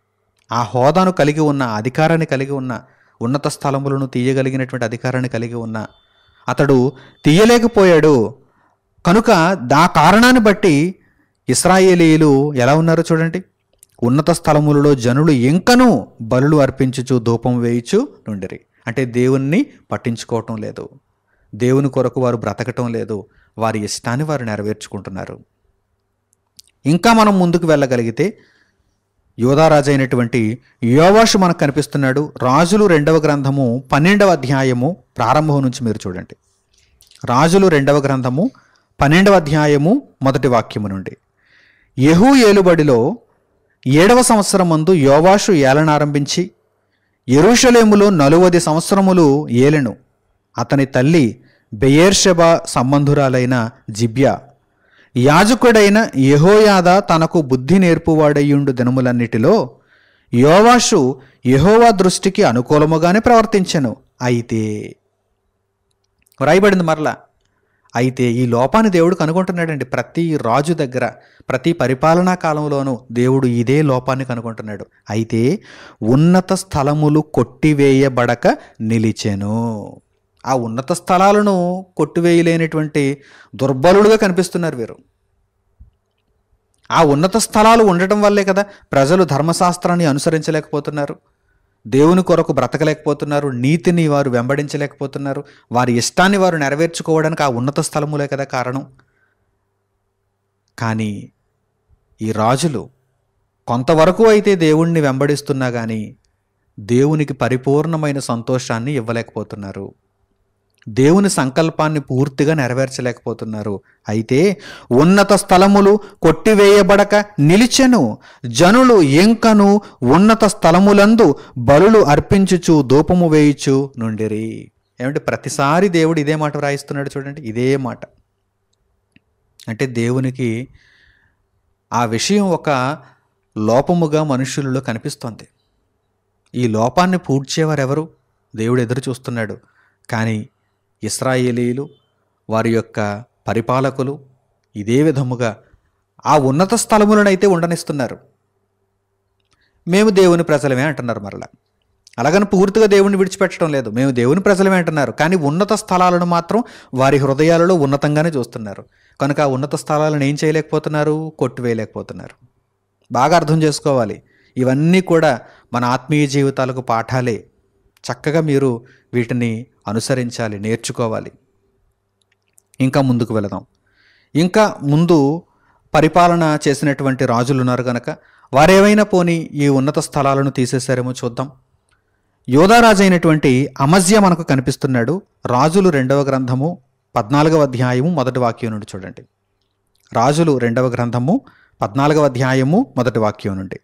ఆ హోదాను కలిగి ఉన్న అధికారాన్ని కలిగి ఉన్న ఉన్నత స్థలములను తీయగలిగినటువంటి అధికారాన్ని కలిగి ఉన్న అతడు తీయలేకపోయాడు. కనుక దా కారణాన్ని బట్టి ఇస్రాయేలీలు ఎలా ఉన్నారో చూడండి. ఉన్నత స్థలములలో జనులు ఇంకనూ బలులు అర్పించుచు ధూపం వేయుచు నుండిరి. అంటే దేవుణ్ణి పట్టించుకోవటం లేదు. దేవుని కొరకు వారు బ్రతకటం లేదు. వారి ఇష్టాన్ని వారు నెరవేర్చుకుంటున్నారు. ఇంకా మనం ముందుకు వెళ్ళగలిగితే యోధారాజు అయినటువంటి యోవాషు మనకు కనిపిస్తున్నాడు. రాజులు రెండవ గ్రంథము పన్నెండవ అధ్యాయము ప్రారంభం నుంచి మీరు చూడండి. రాజులు రెండవ గ్రంథము పన్నెండవ అధ్యాయము మొదటి వాక్యము నుండి. యహూ ఏలుబడిలో ఏడవ సంవత్సరం మందు యోవాషు ఏలనారంభించి ఎరుషలేములో నలువది సంవత్సరములు ఏలెను. అతని తల్లి బెయేర్షెబా సంబంధురాలైన జిబ్యా. యాజకుడైన యహోయాద తనకు బుద్ధి నేర్పువాడయ్యుండు దినములన్నిటిలో యోవాషు యహోవా దృష్టికి అనుకూలముగానే ప్రవర్తించెను. అయితే రాయబడింది మరలా అయితే ఈ లోపాన్ని దేవుడు కనుగొంటున్నాడండి. ప్రతి రాజు దగ్గర ప్రతి పరిపాలనా కాలంలోనూ దేవుడు ఇదే లోపాన్ని కనుగొంటున్నాడు. అయితే ఉన్నత స్థలములు కొట్టివేయబడక నిలిచెను. ఆ ఉన్నత స్థలాలను కొట్టివేయలేనటువంటి దుర్బలుడుగా కనిపిస్తున్నారు వీరు. ఆ ఉన్నత స్థలాలు ఉండటం వల్లే కదా ప్రజలు ధర్మశాస్త్రాన్ని అనుసరించలేకపోతున్నారు. దేవుని కొరకు బ్రతకలేకపోతున్నారు. నీతిని వారు వెంబడించలేకపోతున్నారు. వారి ఇష్టాన్ని వారు నెరవేర్చుకోవడానికి ఆ ఉన్నత స్థలములే కదా కారణం. కానీ ఈ రాజులు కొంతవరకు అయితే దేవుణ్ణి వెంబడిస్తున్నా కానీ దేవునికి పరిపూర్ణమైన సంతోషాన్ని ఇవ్వలేకపోతున్నారు. దేవుని సంకల్పాన్ని పూర్తిగా నెరవేర్చలేకపోతున్నారు. అయితే ఉన్నత స్థలములు కొట్టివేయబడక నిలిచెను. జనులు ఎంకను ఉన్నత స్థలములందు బలులు అర్పించుచు ధూపము వేయుచు నుండిరి. ఏమంటే ప్రతిసారి దేవుడు ఇదే మాట వ్రాయిస్తున్నాడు చూడండి ఇదే మాట. అంటే దేవునికి ఆ విషయం ఒక లోపముగా మనుషులలో కనిపిస్తోంది. ఈ లోపాన్ని పూడ్చేవారెవరు? దేవుడు ఎదురు చూస్తున్నాడు. కానీ ఇస్రాయేలీలు వారి యొక్క పరిపాలకులు ఇదే విధముగా ఆ ఉన్నత స్థలములనైతే ఉండనిస్తున్నారు. మేము దేవుని ప్రజలమే అంటున్నారు మరలా. అలాగని పూర్తిగా దేవుని విడిచిపెట్టడం లేదు. మేము దేవుని ప్రజలమే అంటున్నారు. కానీ ఉన్నత స్థలాలను మాత్రం వారి హృదయాలలో ఉన్నతంగానే చూస్తున్నారు. కనుక ఆ ఉన్నత స్థలాలను ఏం చేయలేకపోతున్నారు? కొట్టివేయలేకపోతున్నారు. బాగా అర్థం చేసుకోవాలి. ఇవన్నీ కూడా మన ఆత్మీయ జీవితాలకు పాఠాలే. చక్కగా మీరు వీటిని అనుసరించాలి నేర్చుకోవాలి. ఇంకా ముందుకు వెళదాం. ఇంకా ముందు పరిపాలన చేసినటువంటి రాజులు ఉన్నారు కనుక వారేవైనా పోని ఈ ఉన్నత స్థలాలను తీసేశారేమో చూద్దాం. యోధారాజు అయినటువంటి అమజ్య మనకు కనిపిస్తున్నాడు. రాజులు రెండవ గ్రంథము పద్నాలుగవ అధ్యాయము మొదటి వాక్యం నుండి చూడండి. రాజులు రెండవ గ్రంథము పద్నాలుగవ అధ్యాయము మొదటి వాక్యం నుండి.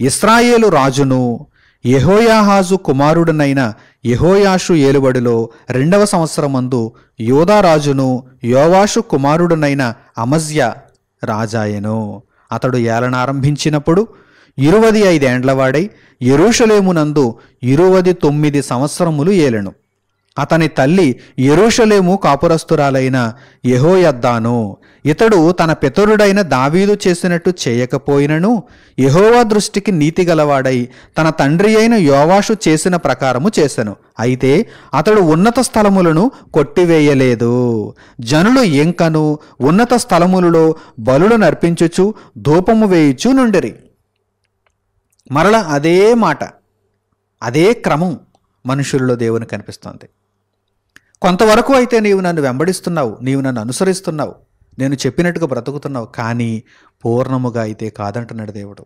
ఇస్రాయేలు రాజును యహోయాహాజు కుమారుడనైన యహోయాషు ఏలుబడిలో రెండవ సంవత్సరమందు యోధారాజును యోవాషు కుమారుడనైన అమజ్య రాజాయను. అతడు ఏలనారంభించినప్పుడు ఇరువది ఐదేండ్లవాడై ఎరుషలేమునందు ఇరువది తొమ్మిది సంవత్సరములు ఏలెను. అతని తల్లి ఎరుషలేము కాపురస్తురాలైన యహోయద్దాను. ఇతడు తన పితరుడైన దావీదు చేసినట్టు చేయకపోయినను యహోవా దృష్టికి నీతి గలవాడై తన తండ్రి అయిన యోవాషు చేసిన ప్రకారము చేసెను. అయితే అతడు ఉన్నత స్థలములను కొట్టివేయలేదు. జనులు ఎంకను ఉన్నత స్థలములలో బలులు నర్పించుచు ధూపము వేయుచు నుండిరి. మరల అదే మాట అదే క్రమం మనుషుల్లో దేవుని కనిపిస్తోంది. కొంతవరకు అయితే నీవు నన్ను వెంబడిస్తున్నావు నీవు నన్ను అనుసరిస్తున్నావు నేను చెప్పినట్టుగా బ్రతుకుతున్నావు కానీ పూర్ణముగా అయితే కాదంటున్నాడు దేవుడు.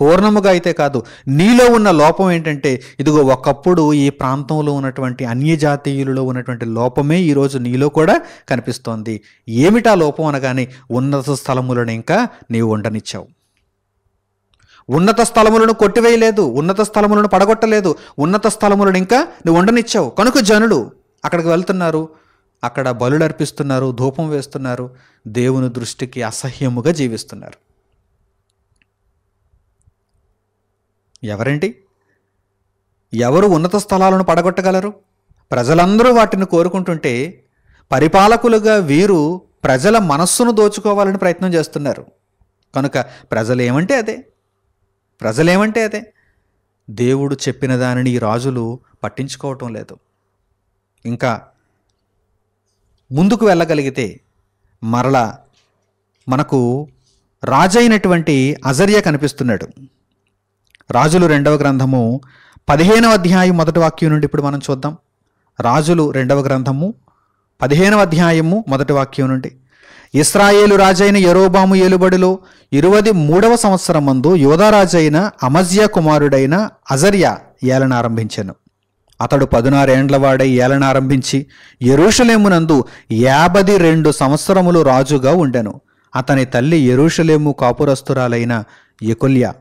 పూర్ణముగా అయితే కాదు నీలో ఉన్న లోపం ఏంటంటే ఇదిగో ఒకప్పుడు ఈ ప్రాంతంలో ఉన్నటువంటి అన్యజాతీయులలో ఉన్నటువంటి లోపమే ఈరోజు నీలో కూడా కనిపిస్తోంది. ఏమిటా లోపం అనగానే ఉన్నత స్థలములను ఇంకా నీవు ఉండనిచ్చావు. ఉన్నత స్థలములను కొట్టివేయలేదు ఉన్నత స్థలములను పడగొట్టలేదు ఉన్నత స్థలములను ఇంకా నువ్వు ఉండనిచ్చావు. కనుక జనుడు అక్కడికి వెళ్తున్నారు. అక్కడ బలులు అర్పిస్తున్నారు ధూపం వేస్తున్నారు. దేవుని దృష్టికి అసహ్యముగా జీవిస్తున్నారు. ఎవరండి? ఎవరు ఉన్నత స్థలాలను పడగొట్టగలరు? ప్రజలందరూ వాటిని కోరుకుంటుంటే పరిపాలకులుగా వీరు ప్రజల మనస్సును దోచుకోవాలని ప్రయత్నం చేస్తున్నారు. కనుక ప్రజలు ఏమంటే అదే. ప్రజలేమంటే అదే. దేవుడు చెప్పిన దానిని ఈ రాజులు పట్టించుకోవటం లేదు. ఇంకా ముందుకు వెళ్ళగలిగితే మరలా మనకు రాజైనటువంటి అజర్య కనిపిస్తున్నాడు. రాజులు రెండవ గ్రంథము పదిహేనవ అధ్యాయం మొదటి వాక్యం నుండి ఇప్పుడు మనం చూద్దాం. రాజులు రెండవ గ్రంథము పదిహేనవ అధ్యాయము మొదటి వాక్యం నుండి ఇస్రాయేలు రాజైన యరోబాము ఏలుబడిలో ఇరువది మూడవ సంవత్సరం మందు యోధారాజైన అమజ్య కుమారుడైన అజర్య ఏలనారంభించెను అతడు పదునారేండ్లవాడై ఏలనారంభించి ఎరుషలేమునందు యాభై రెండు సంవత్సరములు రాజుగా ఉండెను. అతని తల్లి ఎరుషలేము కాపురస్తురాలైన ఎకుల్య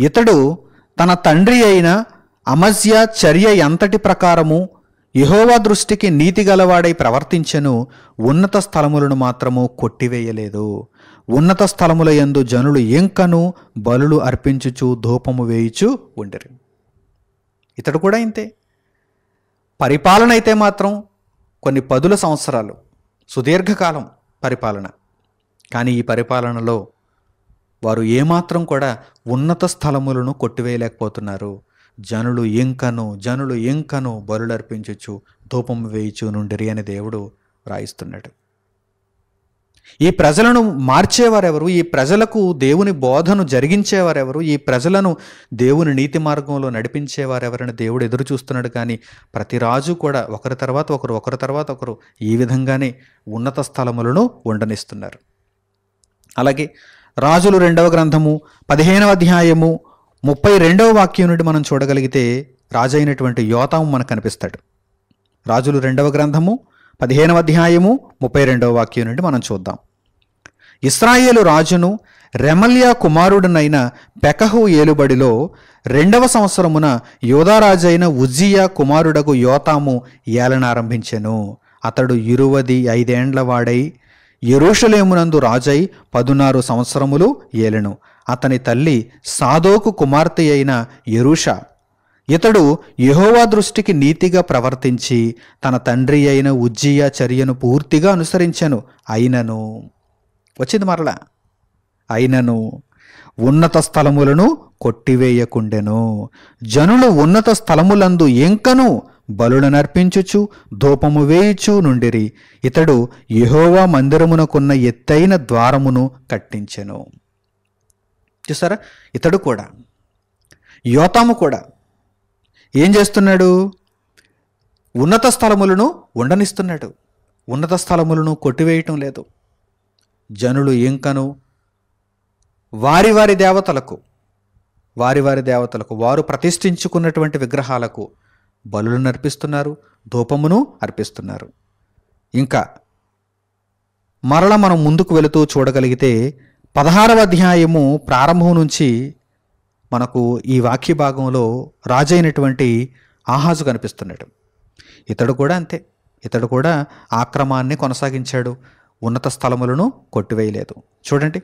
ఇతడు తన తండ్రి అయిన అమజ్య చర్య ఎంతటి ప్రకారము యహోవా దృష్టికి నీతి గలవాడై ప్రవర్తించెను. ఉన్నత స్థలములను మాత్రము కొట్టివేయలేదు. ఉన్నత స్థలముల యందు జనులు ఎంకను బలులు అర్పించుచు ధూపము వేయుచు ఉండరు. ఇతడు కూడా ఇంతే. పరిపాలన అయితే మాత్రం కొన్ని పదుల సంవత్సరాలు సుదీర్ఘకాలం పరిపాలన. కానీ ఈ పరిపాలనలో వారు ఏమాత్రం కూడా ఉన్నత స్థలములను కొట్టివేయలేకపోతున్నారు. జనులు ఇంకను జనులు ఇంకను బలులర్పించచ్చు ధూపం వేయచ్చు నుండిరి అని దేవుడు రాయిస్తున్నాడు. ఈ ప్రజలను మార్చేవారెవరు? ఈ ప్రజలకు దేవుని బోధను జరిగించేవారెవరు? ఈ ప్రజలను దేవుని నీతి మార్గంలో నడిపించేవారెవరని దేవుడు ఎదురు చూస్తున్నాడు. కానీ ప్రతి రాజు కూడా ఒకరి తర్వాత ఒకరు ఒకరి తర్వాత ఒకరు ఈ విధంగానే ఉన్నత స్థలములను ఉండనిస్తున్నారు. అలాగే రాజులు రెండవ గ్రంథము పదిహేనవ అధ్యాయము ముప్పై రెండవ వాక్యం నుండి మనం చూడగలిగితే రాజైనటువంటి యోతాము మనకు కనిపిస్తాడు. రాజులు రెండవ గ్రంథము పదిహేనవ అధ్యాయము ముప్పై రెండవ వాక్యం నుండి మనం చూద్దాం. ఇస్రాయేలు రాజును రెమల్యా కుమారుడునైన పెకహు ఏలుబడిలో రెండవ సంవత్సరమున యోధారాజైన ఉజ్జియా కుమారుడకు యోతాము ఏలనారంభించెను. అతడు ఇరువది ఐదేండ్ల వాడై యెరూషలేమునందు రాజై పదునారు సంవత్సరములు ఏలెను. అతని తల్లి సాదోకు కుమార్తె అయిన యెరూష ఇతడు యహోవా దృష్టికి నీతిగా ప్రవర్తించి తన తండ్రి అయిన ఉజ్జీయ చర్యను పూర్తిగా అనుసరించెను. అయినను. వచ్చింది మరలా. అయినను. ఉన్నత స్థలములను కొట్టివేయకుండెను. జనులు ఉన్నత స్థలములందు ఇంకను బలులను అర్పించుచు ధూపము వేయుచు నుండిరి. ఇతడు యహోవా మందిరమునకున్న ఎత్తైన ద్వారమును కట్టించెను. చూసారా? ఇతడు కూడా. యోతాము కూడా. ఏం చేస్తున్నాడు? ఉన్నత స్థలములను ఉండనిస్తున్నాడు. ఉన్నత స్థలములను కొట్టివేయటం లేదు. జనులు ఇంకను వారి వారి దేవతలకు వారి వారి దేవతలకు వారు ప్రతిష్ఠించుకున్నటువంటి విగ్రహాలకు బలులను అర్పిస్తున్నారు ధూపమును అర్పిస్తున్నారు. ఇంకా మరల మనం ముందుకు వెళుతూ చూడగలిగితే పదహారవ అధ్యాయము ప్రారంభం నుంచి మనకు ఈ వాక్య భాగంలో రాజైనటువంటి ఆహాజు కనిపిస్తున్నాడు. ఇతడు కూడా అంతే. ఇతడు కూడా ఆక్రమాన్ని కొనసాగించాడు. ఉన్నత స్థలములను కొట్టివేయలేదు. చూడండి.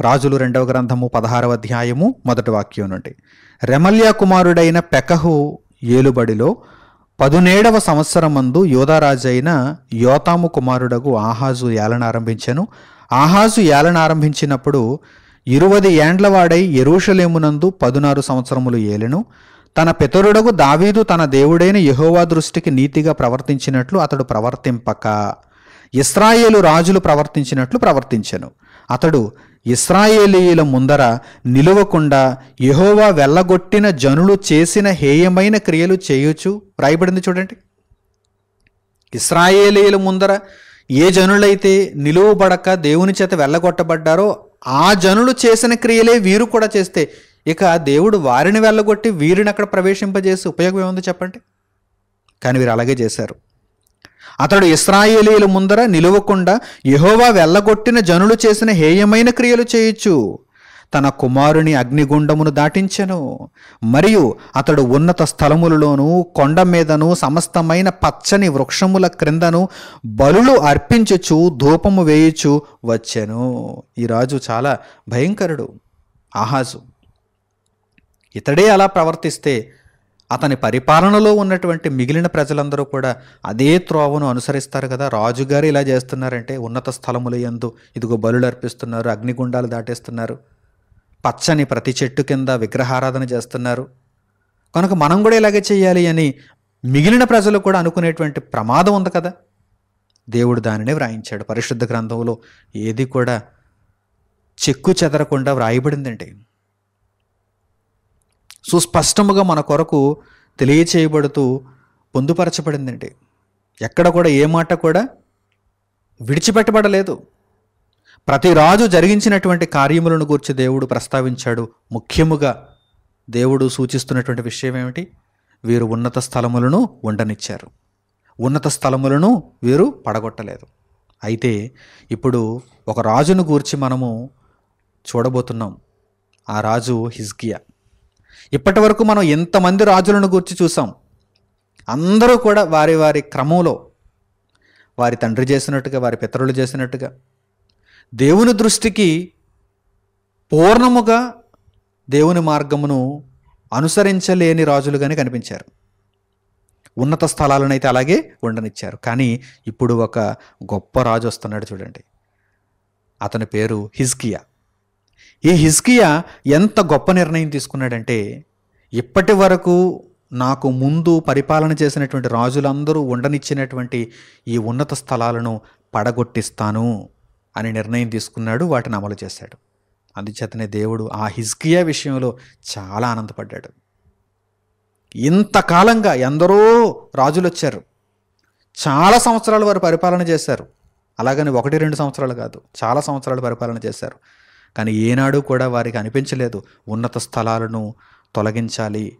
రాజులు రెండవ గ్రంథము పదహారవ అధ్యాయము మొదటి వాక్యం నుండి. రెమల్యా కుమారుడైన పెకహు ఏలుబడిలో పదునేడవ సంవత్సరం ముందు యోధారాజు అయిన యోతాము కుమారుడకు ఆహాజు ఏలన ఆరంభించాను. ఆహాజు ఏలన ఆరంభించినప్పుడు ఇరువది ఏండ్లవాడై ఎరూషలేమునందు పదునారు సంవత్సరములు ఏలెను. తన పితరుడగు దావీదు తన దేవుడైన యహోవా దృష్టికి నీతిగా ప్రవర్తించినట్లు అతడు ప్రవర్తింపక. ఇస్రాయేలు రాజులు ప్రవర్తించినట్లు ప్రవర్తించెను. అతడు ఇస్రాయేలీయుల ముందర నిలువకుండా యహోవా వెళ్ళగొట్టిన జనులు చేసిన హేయమైన క్రియలు చేయొచ్చు రాయబడింది చూడండి. ఇస్రాయేలీయుల ముందర ఏ జనులైతే నిలువబడక దేవుని చేత వెళ్ళగొట్టబడ్డారో ఆ జనులు చేసిన క్రియలే వీరు కూడా చేస్తే. ఇక దేవుడు వారిని వెళ్ళగొట్టి వీరిని అక్కడ ప్రవేశింపజేసి ఉపయోగం ఏముంది చెప్పండి? కానీ వీరు అలాగే చేశారు. అతడు ఇస్రాయేలీల ముందర నిలువకుండా యహోవా వెళ్ళగొట్టిన జనులు చేసిన హేయమైన క్రియలు చేయొచ్చు తన కుమారుని అగ్నిగుండమును దాటించెను. మరియు అతడు ఉన్నత స్థలములలోనూ కొండ మీదను సమస్తమైన పచ్చని వృక్షముల క్రిందను బలులు అర్పించుచు ధూపము వేయుచు వచ్చెను. ఈ రాజు చాలా భయంకరుడు ఆహాజు. ఇతడే అలా ప్రవర్తిస్తే అతని పరిపాలనలో ఉన్నటువంటి మిగిలిన ప్రజలందరూ కూడా అదే త్రోవను అనుసరిస్తారు కదా. రాజుగారు ఇలా చేస్తున్నారంటే ఉన్నత స్థలముల ఎందు ఇదిగో బలులు అర్పిస్తున్నారు అగ్నిగుండాలు దాటేస్తున్నారు. పచ్చని ప్రతి చెట్టు కింద విగ్రహారాధన చేస్తున్నారు. కనుక మనం కూడా ఇలాగే చేయాలి అని మిగిలిన ప్రజలు కూడా అనుకునేటువంటి ప్రమాదం ఉంది కదా. దేవుడు దానినే వ్రాయించాడు. పరిశుద్ధ గ్రంథంలో ఏది కూడా చెక్కు చెదరకుండా వ్రాయబడిందండి. సుస్పష్టముగా మన కొరకు తెలియచేయబడుతూ పొందుపరచబడిందండి. ఎక్కడ కూడా ఏ మాట కూడా విడిచిపెట్టబడలేదు. ప్రతి రాజు జరిగించినటువంటి కార్యములను గూర్చి దేవుడు ప్రస్తావించాడు. ముఖ్యముగా దేవుడు సూచిస్తున్నటువంటి విషయం ఏమిటి? వీరు ఉన్నత స్థలములను ఉండనిచ్చారు. ఉన్నత స్థలములను వీరు పడగొట్టలేదు. అయితే ఇప్పుడు ఒక రాజును గూర్చి మనము చూడబోతున్నాం. ఆ రాజు హిజ్గియా ఇప్పటి వరకు మనం ఎంతమంది రాజులను గూర్చి చూసాం? అందరూ కూడా వారి వారి క్రమంలో వారి తండ్రి చేసినట్టుగా వారి పితరులు చేసినట్టుగా దేవుని దృష్టికి పూర్ణముగా దేవుని మార్గమును అనుసరించలేని రాజులుగానే కనిపించారు. ఉన్నత స్థలాలను అయితే అలాగే ఉండనిచ్చారు. కానీ ఇప్పుడు ఒక గొప్ప రాజు వస్తున్నాడు చూడండి. అతని పేరు హిజ్కియా. ఈ హిజ్కియా ఎంత గొప్ప నిర్ణయం తీసుకున్నాడంటే ఇప్పటి వరకు నాకు ముందు పరిపాలన చేసినటువంటి రాజులందరూ ఉండనిచ్చినటువంటి ఈ ఉన్నత స్థలాలను పడగొట్టిస్తాను. అని నిర్ణయం తీసుకున్నాడు వాటిని అమలు చేశాడు. అందుచేతనే దేవుడు ఆ హిజ్కియా విషయంలో చాలా ఆనందపడ్డాడు. ఇంతకాలంగా ఎందరో రాజులు వచ్చారు. చాలా సంవత్సరాలు వారు పరిపాలన చేశారు. అలాగని ఒకటి రెండు సంవత్సరాలు కాదు చాలా సంవత్సరాలు పరిపాలన చేశారు. కానీ ఏనాడు కూడా వారికి అనిపించలేదు ఉన్నత స్థలాలను తొలగించాలి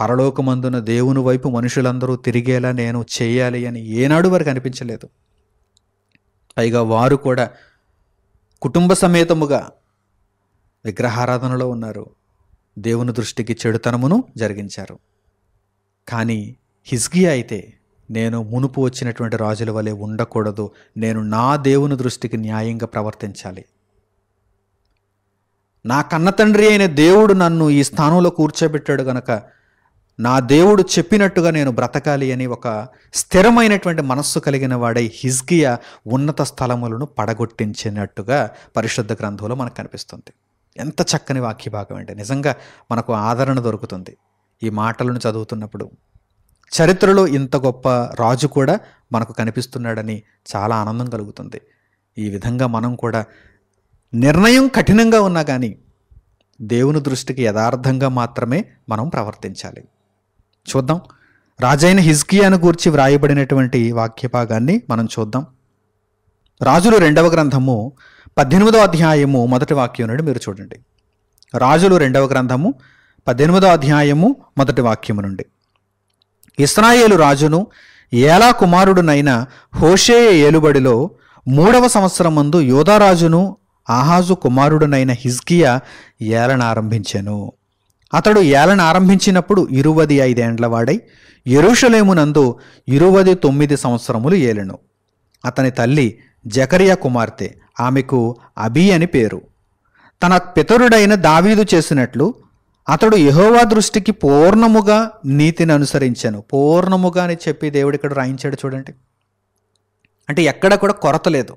పరలోకమందున దేవుని వైపు మనుషులందరూ తిరిగేలా నేను చేయాలి అని ఏనాడు వారికి అనిపించలేదు. పైగా వారు కూడా కుటుంబ సమేతముగా విగ్రహారాధనలో ఉన్నారు. దేవుని దృష్టికి చెడుతనమును జరిగించారు. కానీ హిజ్గియా అయితే నేను మునుపు వచ్చినటువంటి రాజుల వలె ఉండకూడదు. నేను నా దేవుని దృష్టికి న్యాయంగా ప్రవర్తించాలి. నా కన్న తండ్రి అయిన దేవుడు నన్ను ఈ స్థానంలో కూర్చోబెట్టాడు గనక నా దేవుడు చెప్పినట్టుగా నేను బ్రతకాలి అని ఒక స్థిరమైనటువంటి మనస్సు కలిగిన వాడై హిజ్కియా ఉన్నత స్థలములను పడగొట్టించినట్టుగా పరిశుద్ధ గ్రంథంలో మనకు కనిపిస్తుంది. ఎంత చక్కని వాక్య భాగం అంటే నిజంగా మనకు ఆదరణ దొరుకుతుంది. ఈ మాటలను చదువుతున్నప్పుడు చరిత్రలో ఇంత గొప్ప రాజు కూడా మనకు కనిపిస్తున్నాడని చాలా ఆనందం కలుగుతుంది. ఈ విధంగా మనం కూడా నిర్ణయం కఠినంగా ఉన్నా కానీ దేవుని దృష్టికి యథార్థంగా మాత్రమే మనం ప్రవర్తించాలి. చూద్దాం. రాజైన హిజ్కియాను గూర్చి వ్రాయబడినటువంటి వాక్య భాగాన్ని మనం చూద్దాం. రాజులు రెండవ గ్రంథము పద్దెనిమిదో అధ్యాయము మొదటి వాక్యం నుండి మీరు చూడండి. రాజులు రెండవ గ్రంథము పద్దెనిమిదో అధ్యాయము మొదటి వాక్యము నుండి. ఇస్రాయేలు రాజును ఏలా కుమారుడునైన హోషేయ ఏలుబడిలో మూడవ సంవత్సరం ముందు యోధారాజును ఆహాజు కుమారుడునైన హిజ్కియా ఏలనారంభించెను అతడు ఏలన ఆరంభించినప్పుడు ఇరువది ఐదేండ్ల వాడై ఎరుషలేమునందు ఇరువది తొమ్మిది సంవత్సరములు ఏలెను. అతని తల్లి జకరియా కుమార్తె ఆమెకు అబి అని పేరు. తన పితరుడైన దావీదు చేసినట్లు అతడు యహోవా దృష్టికి పూర్ణముగా నీతిని అనుసరించాను. పూర్ణముగా అని చెప్పి దేవుడు ఇక్కడ రాయించాడు చూడండి. అంటే ఎక్కడ కూడా కొరత లేదు.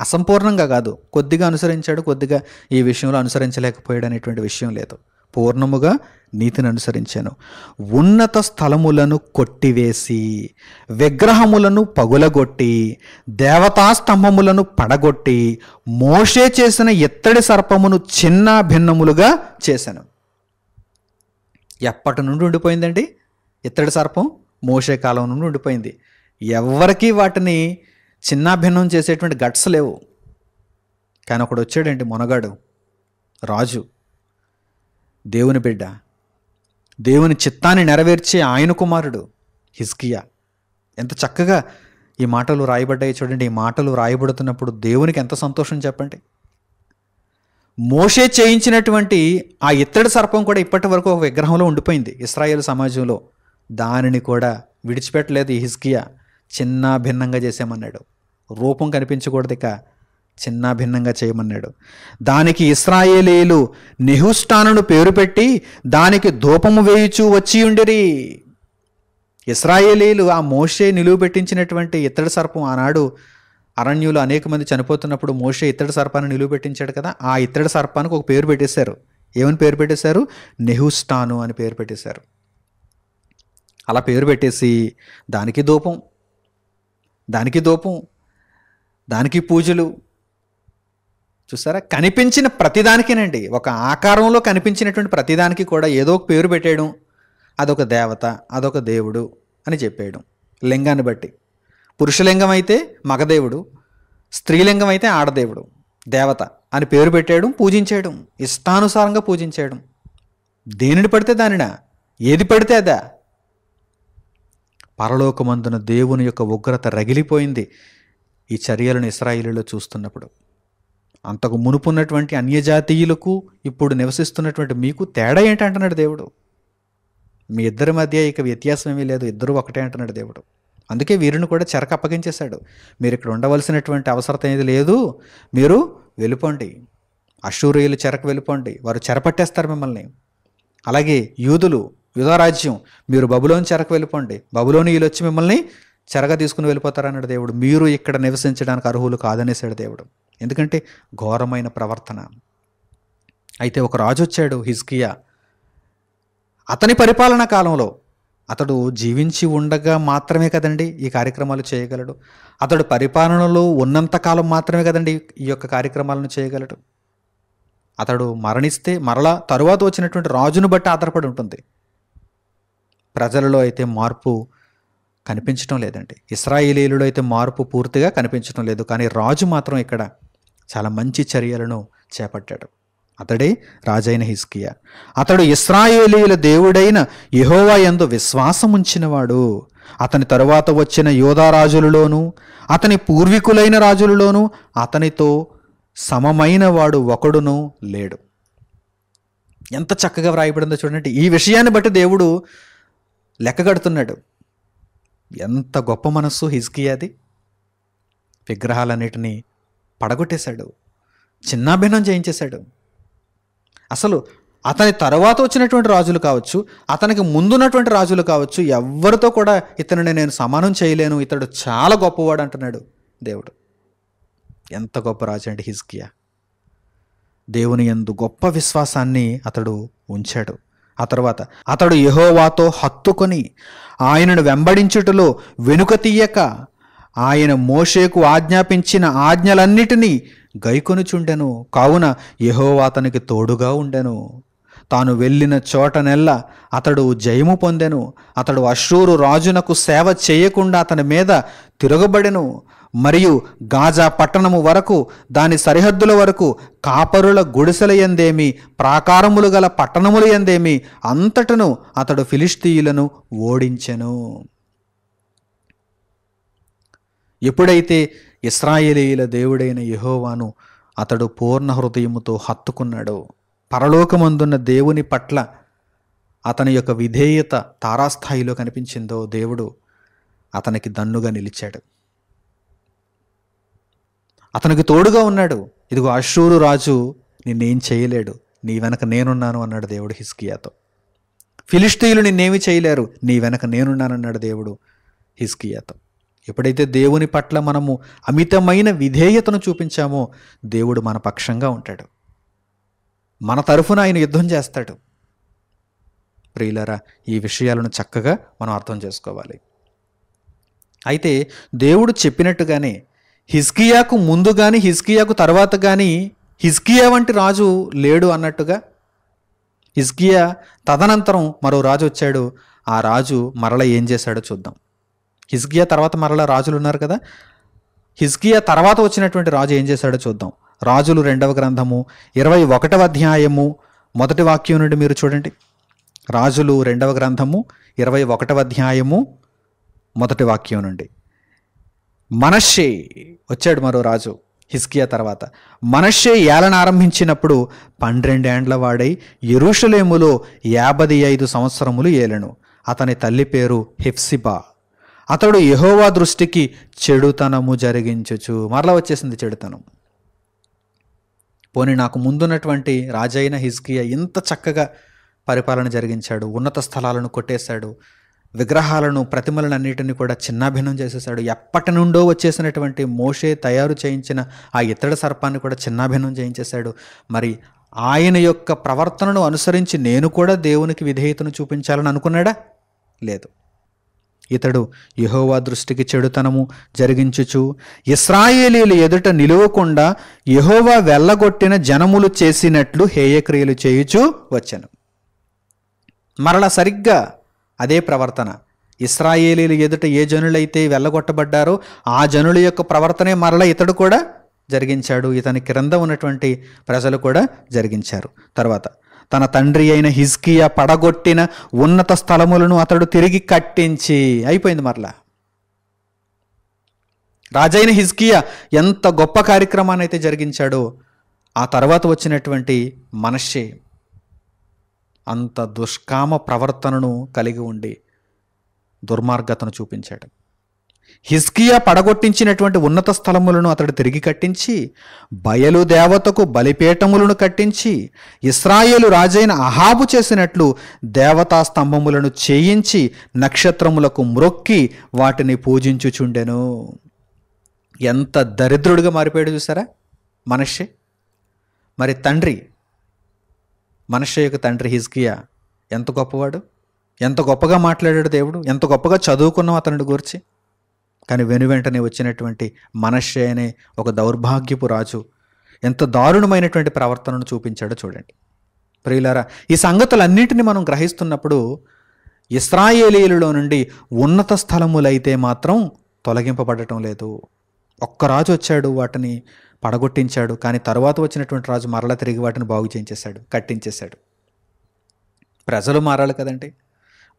అసంపూర్ణంగా కాదు. కొద్దిగా అనుసరించాడు కొద్దిగా ఈ విషయంలో అనుసరించలేకపోయాడు అనేటువంటి విషయం లేదు. పూర్ణముగా నీతిని అనుసరించాను. ఉన్నత స్థలములను కొట్టివేసి విగ్రహములను పగులగొట్టి దేవతా స్తంభములను పడగొట్టి మోషే చేసిన ఎత్తడి సర్పమును చిన్న భిన్నములుగా చేశాను. ఎప్పటి నుండి ఉండిపోయిందండి? ఇత్తడి సర్పం మోసే కాలం నుండి ఉండిపోయింది. ఎవరికీ వాటిని చిన్న భిన్నం చేసేటువంటి గట్స్ లేవు. కానీ ఒకడు వచ్చాడండి మొనగాడు రాజు. దేవుని బిడ్డ దేవుని చిత్తాన్ని నెరవేర్చే ఆయన కుమారుడు హిస్కియా ఎంత చక్కగా ఈ మాటలు రాయబడ్డాయి చూడండి. ఈ మాటలు రాయబడుతున్నప్పుడు దేవునికి ఎంత సంతోషం చెప్పండి. మోషే చేయించినటువంటి ఆ ఇత్తడి సర్పం కూడా ఇప్పటి వరకు ఒక విగ్రహంలో ఉండిపోయింది. ఇస్రాయేల్ సమాజంలో దానిని కూడా విడిచిపెట్టలేదు ఈ హిస్కియా చిన్న భిన్నంగా చేసామన్నాడు రూపం కనిపించకూడదు ఇక. చిన్న భిన్నంగా చేయమన్నాడు. దానికి ఇస్రాయేలీలు నెహుష్టానును పేరు పెట్టి దానికి ధూపము వేయుచూ వచ్చి ఉండిరి. ఇస్రాయేలీలు ఆ మోషే నిలువ పెట్టించినటువంటి ఇత్తడి సర్పం ఆనాడు అరణ్యులు అనేక మంది చనిపోతున్నప్పుడు మోషే ఇత్తడి సర్పాన్ని నిలువ పెట్టించాడు కదా ఆ ఇత్తడి సర్పానికి ఒక పేరు పెట్టేశారు. ఏమని పేరు పెట్టేశారు? నెహుస్టాను అని పేరు పెట్టేశారు. అలా పేరు పెట్టేసి దానికి దూపం దానికి దూపం దానికి పూజలు చూసారా? కనిపించిన ప్రతిదానికేనండి. ఒక ఆకారంలో కనిపించినటువంటి ప్రతిదానికి కూడా ఏదో ఒక పేరు పెట్టేయడం అదొక దేవత అదొక దేవుడు అని చెప్పేయడం. లింగాన్ని బట్టి. పురుషలింగం అయితే మగదేవుడు స్త్రీలింగం అయితే ఆడదేవుడు దేవత అని పేరు పెట్టేయడం పూజించేయడం ఇష్టానుసారంగా పూజించేయడం. దేనిని పడితే దానినా? ఏది పడితే అదా? పరలోకమందున దేవుని యొక్క ఉగ్రత రగిలిపోయింది ఈ చర్యలను ఇస్రాయిలీలో చూస్తున్నప్పుడు. అంతకు మునుపున్నటువంటి అన్యజాతీయులకు ఇప్పుడు నివసిస్తున్నటువంటి మీకు తేడా ఏంటి అంటున్నాడు దేవుడు? మీ ఇద్దరి మధ్య ఇక వ్యత్యాసం ఏమీ లేదు ఇద్దరు ఒకటే అంటున్నాడు దేవుడు. అందుకే వీరిని కూడా చెరక అప్పగించేశాడు. మీరు ఇక్కడ ఉండవలసినటువంటి అవసరం ఏది లేదు మీరు వెళ్ళిపోండి. అశూరియులు చెరకు వెళ్ళిపోండి వారు చెరపట్టేస్తారు మిమ్మల్ని. అలాగే యూదులు యుధరాజ్యం మీరు బబులోని చెరకు వెళ్ళిపోండి బబులోని వీళ్ళు వచ్చి మిమ్మల్ని చెరగ తీసుకుని వెళ్ళిపోతారన్నాడు దేవుడు. మీరు ఇక్కడ నివసించడానికి అర్హులు కాదనేసాడు దేవుడు. ఎందుకంటే ఘోరమైన ప్రవర్తన. అయితే ఒక రాజు వచ్చాడు హిజ్కియా. అతని పరిపాలన కాలంలో అతడు జీవించి ఉండగా మాత్రమే కదండి ఈ కార్యక్రమాలు చేయగలడు. అతడు పరిపాలనలో ఉన్నంతకాలం మాత్రమే కదండి ఈ యొక్క కార్యక్రమాలను చేయగలడు. అతడు మరణిస్తే మరలా తరువాత వచ్చినటువంటి రాజును బట్టి ఆధారపడి ఉంటుంది. ప్రజలలో అయితే మార్పు కనిపించడం లేదండి. ఇస్రాయేలీలలో అయితే మార్పు పూర్తిగా కనిపించడం లేదు. కానీ రాజు మాత్రం ఇక్కడ చాలా మంచి చర్యలను చేపట్టాడు. అతడే రాజైన హిస్కియా అతడు ఇస్రాయేలీల దేవుడైన ఎహోవా ఎందు విశ్వాసం విశ్వాసముంచినవాడు అతని తరువాత వచ్చిన యోధారాజులలోనూ అతని పూర్వీకులైన రాజులలోనూ అతనితో సమమైన వాడు ఒకడును లేడు. ఎంత చక్కగా వ్రాయబడిందో చూడండి. ఈ విషయాన్ని బట్టి దేవుడు లెక్కగడుతున్నాడు. ఎంత గొప్ప మనస్సు హిజ్కియాది. విగ్రహాలన్నిటినీ పడగొట్టేశాడు. చిన్నాభిన్నం చేయించేశాడు అసలు అతని తర్వాత వచ్చినటువంటి రాజులు కావచ్చు అతనికి ముందున్నటువంటి రాజులు కావచ్చు ఎవరితో కూడా ఇతనిని నేను సమానం చేయలేను ఇతడు చాలా గొప్పవాడు అంటున్నాడు దేవుడు. ఎంత గొప్ప రాజు అండి హిజ్కియా. దేవుని ఎందు గొప్ప విశ్వాసాన్ని అతడు ఉంచాడు. ఆ తర్వాత అతడు యహోవాతో హత్తుకొని ఆయనను వెంబడించుటలో వెనుక తీయక ఆయన మోషేకు ఆజ్ఞాపించిన ఆజ్ఞలన్నిటినీ గైకొనుచుండెను. కావున యెహోవా అతనికి తోడుగా ఉండెను. తాను వెళ్ళిన చోటనెల్లా అతడు జయము పొందెను. అతడు అశ్రూరు రాజునకు సేవ చేయకుండా అతని మీద తిరగబడెను. మరియు గాజా పట్టణము వరకు దాని సరిహద్దుల వరకు కాపరుల గుడిసెల ఎందేమి ప్రాకారములు గల పట్టణములు ఎందేమి అంతటను అతడు ఫిలిస్తీయులను ఓడించెను. ఎప్పుడైతే ఇస్రాయేలీల దేవుడైన యహోవాను అతడు పూర్ణ హృదయముతో హత్తుకున్నాడో పరలోకమందున్న దేవుని పట్ల అతని యొక్క విధేయత తారాస్థాయిలో కనిపించిందో దేవుడు అతనికి దన్నుగా నిలిచాడు. అతనికి తోడుగా ఉన్నాడు. ఇదిగో అశ్షూరు రాజు నిన్నేం చేయలేడు. నీ వెనక నేనున్నాను అన్నాడు దేవుడు హిస్కియాతో ఫిలిస్తీయులు నిన్నేమి చేయలేరు. నీ వెనక నేనున్నానన్నాడు దేవుడు హిస్కియాతో ఎప్పుడైతే దేవుని పట్ల మనము అమితమైన విధేయతను చూపించామో దేవుడు మన పక్షంగా ఉంటాడు. మన తరఫున ఆయన యుద్ధం చేస్తాడు. ప్రియులరా ఈ విషయాలను చక్కగా మనం అర్థం చేసుకోవాలి. అయితే దేవుడు చెప్పినట్టుగానే హిస్కియాకు ముందు కానీ హిస్కియాకు తర్వాత కానీ హిస్కియా వంటి రాజు లేడు అన్నట్టుగా హిస్కియా తదనంతరం మరో రాజు వచ్చాడు. ఆ రాజు మరల ఏం చేశాడో చూద్దాం. హిస్కియా తర్వాత మరల రాజులు ఉన్నారు కదా? హిస్కియా తర్వాత వచ్చినటువంటి రాజు ఏం చేశాడో చూద్దాం. రాజులు రెండవ గ్రంథము ఇరవై ఒకటవ అధ్యాయము మొదటి వాక్యం నుండి మీరు చూడండి. రాజులు రెండవ గ్రంథము ఇరవై ఒకటవ అధ్యాయము మొదటి వాక్యం నుండి. మనషే వచ్చాడు మరో రాజు హిస్కియా తర్వాత. మనషే ఏలన ఆరంభించినప్పుడు పన్నెండేండ్ల వాడై ఎరుషలేములో యాభై ఐదు సంవత్సరములు ఏలెను. అతని తల్లి పేరు హెఫ్సిబా. అతడు యహోవా దృష్టికి చెడుతనము జరిగించచ్చు మరలా వచ్చేసింది చెడుతనం. పోనీ నాకు ముందున్నటువంటి రాజైన హిజ్కియా ఇంత చక్కగా పరిపాలన జరిగించాడు ఉన్నత స్థలాలను కొట్టేశాడు విగ్రహాలను ప్రతిమలను అన్నిటిని కూడా చిన్నాభిన్నం చేసేసాడు ఎప్పటి నుండో వచ్చేసినటువంటి మోషే తయారు చేయించిన ఆ ఇతడ సర్పాన్ని కూడా చిన్నాభిన్నం చేయించేశాడు. మరి ఆయన యొక్క ప్రవర్తనను అనుసరించి నేను కూడా దేవునికి విధేయతను చూపించాలని అనుకున్నాడా? లేదు. ఇతడు యహోవా దృష్టికి చెడుతనము జరిగించుచు ఇస్రాయేలీలు ఎదుట నిలువకుండా యహోవా వెళ్ళగొట్టిన జనములు చేసినట్లు హేయక్రియలు చేయుచు వచ్చాను. మరలా సరిగ్గా అదే ప్రవర్తన. ఇస్రాయేలీలు ఎదుట ఏ జనులైతే వెళ్ళగొట్టబడ్డారో ఆ జనుల యొక్క ప్రవర్తనే మరల ఇతడు కూడా జరిగించాడు. ఇతని క్రింద ఉన్నటువంటి ప్రజలు కూడా జరిగించారు. తర్వాత తన తండ్రి అయిన హిజ్కియా పడగొట్టిన ఉన్నత స్థలములను అతడు తిరిగి కట్టించి అయిపోయింది మరలా. రాజైన హిజ్కియా ఎంత గొప్ప కార్యక్రమాన్ని అయితే జరిగించాడో ఆ తర్వాత వచ్చినటువంటి మనషే అంత దుష్కామ ప్రవర్తనను కలిగి ఉండి దుర్మార్గతను చూపించాడు. హిస్కియా పడగొట్టించినటువంటి ఉన్నత స్థలములను అతడు తిరిగి కట్టించి బయలు దేవతకు బలిపీఠములను కట్టించి ఇస్రాయేలు రాజైన అహాబు చేసినట్లు దేవతా స్తంభములను చేయించి నక్షత్రములకు మ్రొక్కి వాటిని పూజించుచుండెను. ఎంత దరిద్రుడిగా మారిపోయాడు చూసారా? మనిషి మరి తండ్రి మనుష్య యొక్క తండ్రి హిజ్కియా ఎంత గొప్పవాడు? ఎంత గొప్పగా మాట్లాడాడు దేవుడు? ఎంత గొప్పగా చదువుకున్నాం అతనిని గురించి? కానీ వెను వెంటనే వచ్చినటువంటి మనష్య అనే ఒక దౌర్భాగ్యపు రాజు ఎంత దారుణమైనటువంటి ప్రవర్తనను చూపించాడో చూడండి. ప్రియులారా ఈ సంగతులన్నింటినీ మనం గ్రహిస్తున్నప్పుడు ఇస్రాయేలీలలో నుండి ఉన్నత స్థలములైతే మాత్రం తొలగింపబడటం లేదు. ఒక్క రాజు వచ్చాడు వాటిని పడగొట్టించాడు. కానీ తర్వాత వచ్చినటువంటి రాజు మరలా తిరిగి వాటిని బాగు చేయించేశాడు కట్టించేశాడు. ప్రజలు మారాలి కదండి.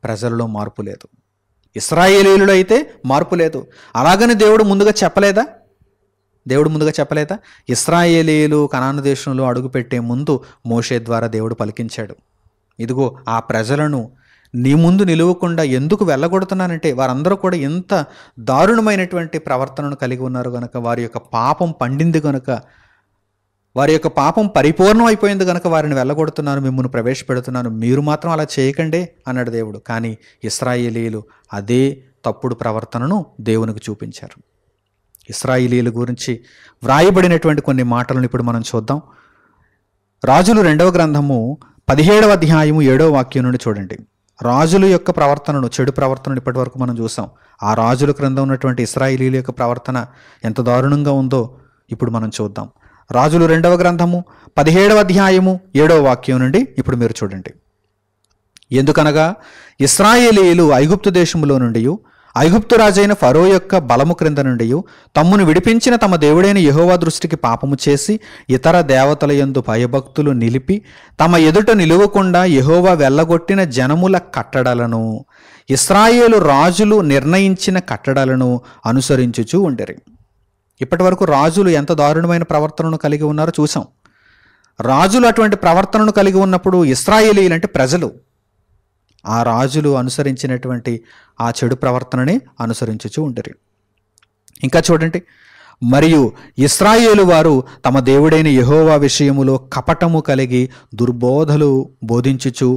ప్రజలలో మార్పు లేదు. ఇస్రాయేలీలు అయితే మార్పు లేదు. అలాగని దేవుడు ముందుగా చెప్పలేదా? దేవుడు ముందుగా చెప్పలేదా? ఇస్రాయేలీలు కనాను దేశంలో అడుగుపెట్టే ముందు మోషే ద్వారా దేవుడు పలికించాడు. ఇదిగో ఆ ప్రజలను నీ ముందు నిలువకుండా ఎందుకు వెళ్ళగొడుతున్నానంటే వారందరూ కూడా ఎంత దారుణమైనటువంటి ప్రవర్తనను కలిగి ఉన్నారు గనక వారి యొక్క పాపం పండింది గనక వారి యొక్క పాపం పరిపూర్ణం అయిపోయింది గనక వారిని వెళ్ళగొడుతున్నాను మిమ్మల్ని ప్రవేశపెడుతున్నాను మీరు మాత్రం అలా చేయకండి అన్నాడు దేవుడు. కానీ ఇస్రాయేలీలు అదే తప్పుడు ప్రవర్తనను దేవునికి చూపించారు. ఇస్రాయిలీల గురించి వ్రాయబడినటువంటి కొన్ని మాటలను ఇప్పుడు మనం చూద్దాం. రాజులు రెండవ గ్రంథము పదిహేడవ అధ్యాయము ఏడవ వాక్యం నుండి చూడండి. రాజుల యొక్క ప్రవర్తనను చెడు ప్రవర్తనను ఇప్పటి వరకు మనం చూసాం. ఆ రాజుల క్రింద ఉన్నటువంటి ఇస్రాయిలీల యొక్క ప్రవర్తన ఎంత దారుణంగా ఉందో ఇప్పుడు మనం చూద్దాం. రాజులు రెండవ గ్రంథము పదిహేడవ అధ్యాయము ఏడవ వాక్యం నుండి ఇప్పుడు మీరు చూడండి. ఎందుకనగా ఇస్రాయేలీలు ఐగుప్తు దేశములో నుండి ఐగుప్తు రాజైన ఫరో యొక్క బలము క్రింద నుండి తమ్మును విడిపించిన తమ దేవుడైన యహోవా దృష్టికి పాపము చేసి ఇతర దేవతల యందు భయభక్తులు నిలిపి తమ ఎదుట నిలువకుండా యహోవా వెళ్ళగొట్టిన జనముల కట్టడలను ఇస్రాయేలు రాజులు నిర్ణయించిన కట్టడలను అనుసరించుచూ ఉండేరి. ఇప్పటి వరకు రాజులు ఎంత దారుణమైన ప్రవర్తనను కలిగి ఉన్నారో చూసాం రాజులు అటువంటి ప్రవర్తనను కలిగి ఉన్నప్పుడు ఇస్రాయేలీలు అంటే ప్రజలు. ఆ రాజులు అనుసరించినటువంటి ఆ చెడు ప్రవర్తనని అనుసరించుచూ ఉండరు. ఇంకా చూడండి మరియు ఇస్రాయేలు వారు తమ దేవుడైన యహోవా విషయములో కపటము కలిగి దుర్బోధలు బోధించుచు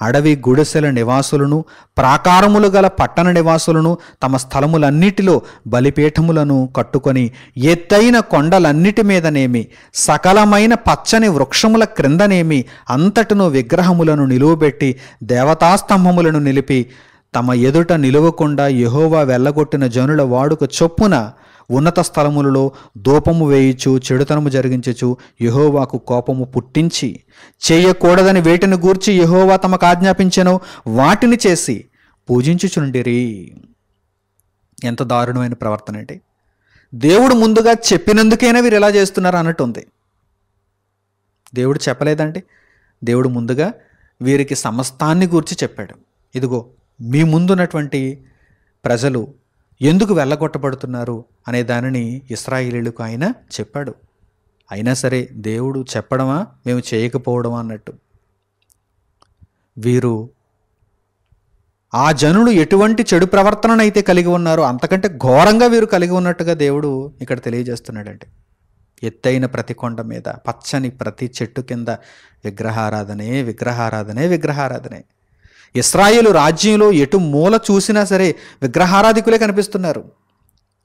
అడవి గుడిసెల నివాసులను ప్రాకారములు గల పట్టణ నివాసులను తమ స్థలములన్నిటిలో బలిపీఠములను కట్టుకొని ఎత్తైన కొండలన్నిటి మీదనేమి సకలమైన పచ్చని వృక్షముల క్రిందనేమి అంతటను విగ్రహములను నిలువబెట్టి దేవతాస్తంభములను నిలిపి తమ ఎదుట నిలువకుండా యహోవా వెళ్ళగొట్టిన జనుల వాడుక చొప్పున ఉన్నత స్థలములలో దూపము వేయిచు చెడుతనము జరిగించుచు యహోవాకు కోపము పుట్టించి చేయకూడదని వేటిని గూర్చి యహోవా తమకు ఆజ్ఞాపించెనో వాటిని చేసి పూజించుచుండిరి. ఎంత దారుణమైన ప్రవర్తన అండి. దేవుడు ముందుగా చెప్పినందుకైనా వీరు ఎలా చేస్తున్నారు అన్నట్టుంది. దేవుడు చెప్పలేదండి. దేవుడు ముందుగా వీరికి సమస్తాన్ని గూర్చి చెప్పాడు. ఇదిగో మీ ముందున్నటువంటి ప్రజలు ఎందుకు వెళ్ళగొట్టబడుతున్నారు అనే దానిని ఇస్రాయిలీలకు ఆయన చెప్పాడు. అయినా సరే దేవుడు చెప్పడమా మేము చేయకపోవడమా అన్నట్టు. వీరు ఆ జనులు ఎటువంటి చెడు ప్రవర్తననైతే కలిగి ఉన్నారో అంతకంటే ఘోరంగా వీరు కలిగి ఉన్నట్టుగా దేవుడు ఇక్కడ తెలియజేస్తున్నాడండి ఎత్తైన ప్రతి కొండ మీద పచ్చని ప్రతి చెట్టు కింద విగ్రహారాధనే విగ్రహారాధనే విగ్రహారాధనే. ఇస్రాయేలు రాజ్యంలో ఎటు మూల చూసినా సరే విగ్రహారాధికులే కనిపిస్తున్నారు.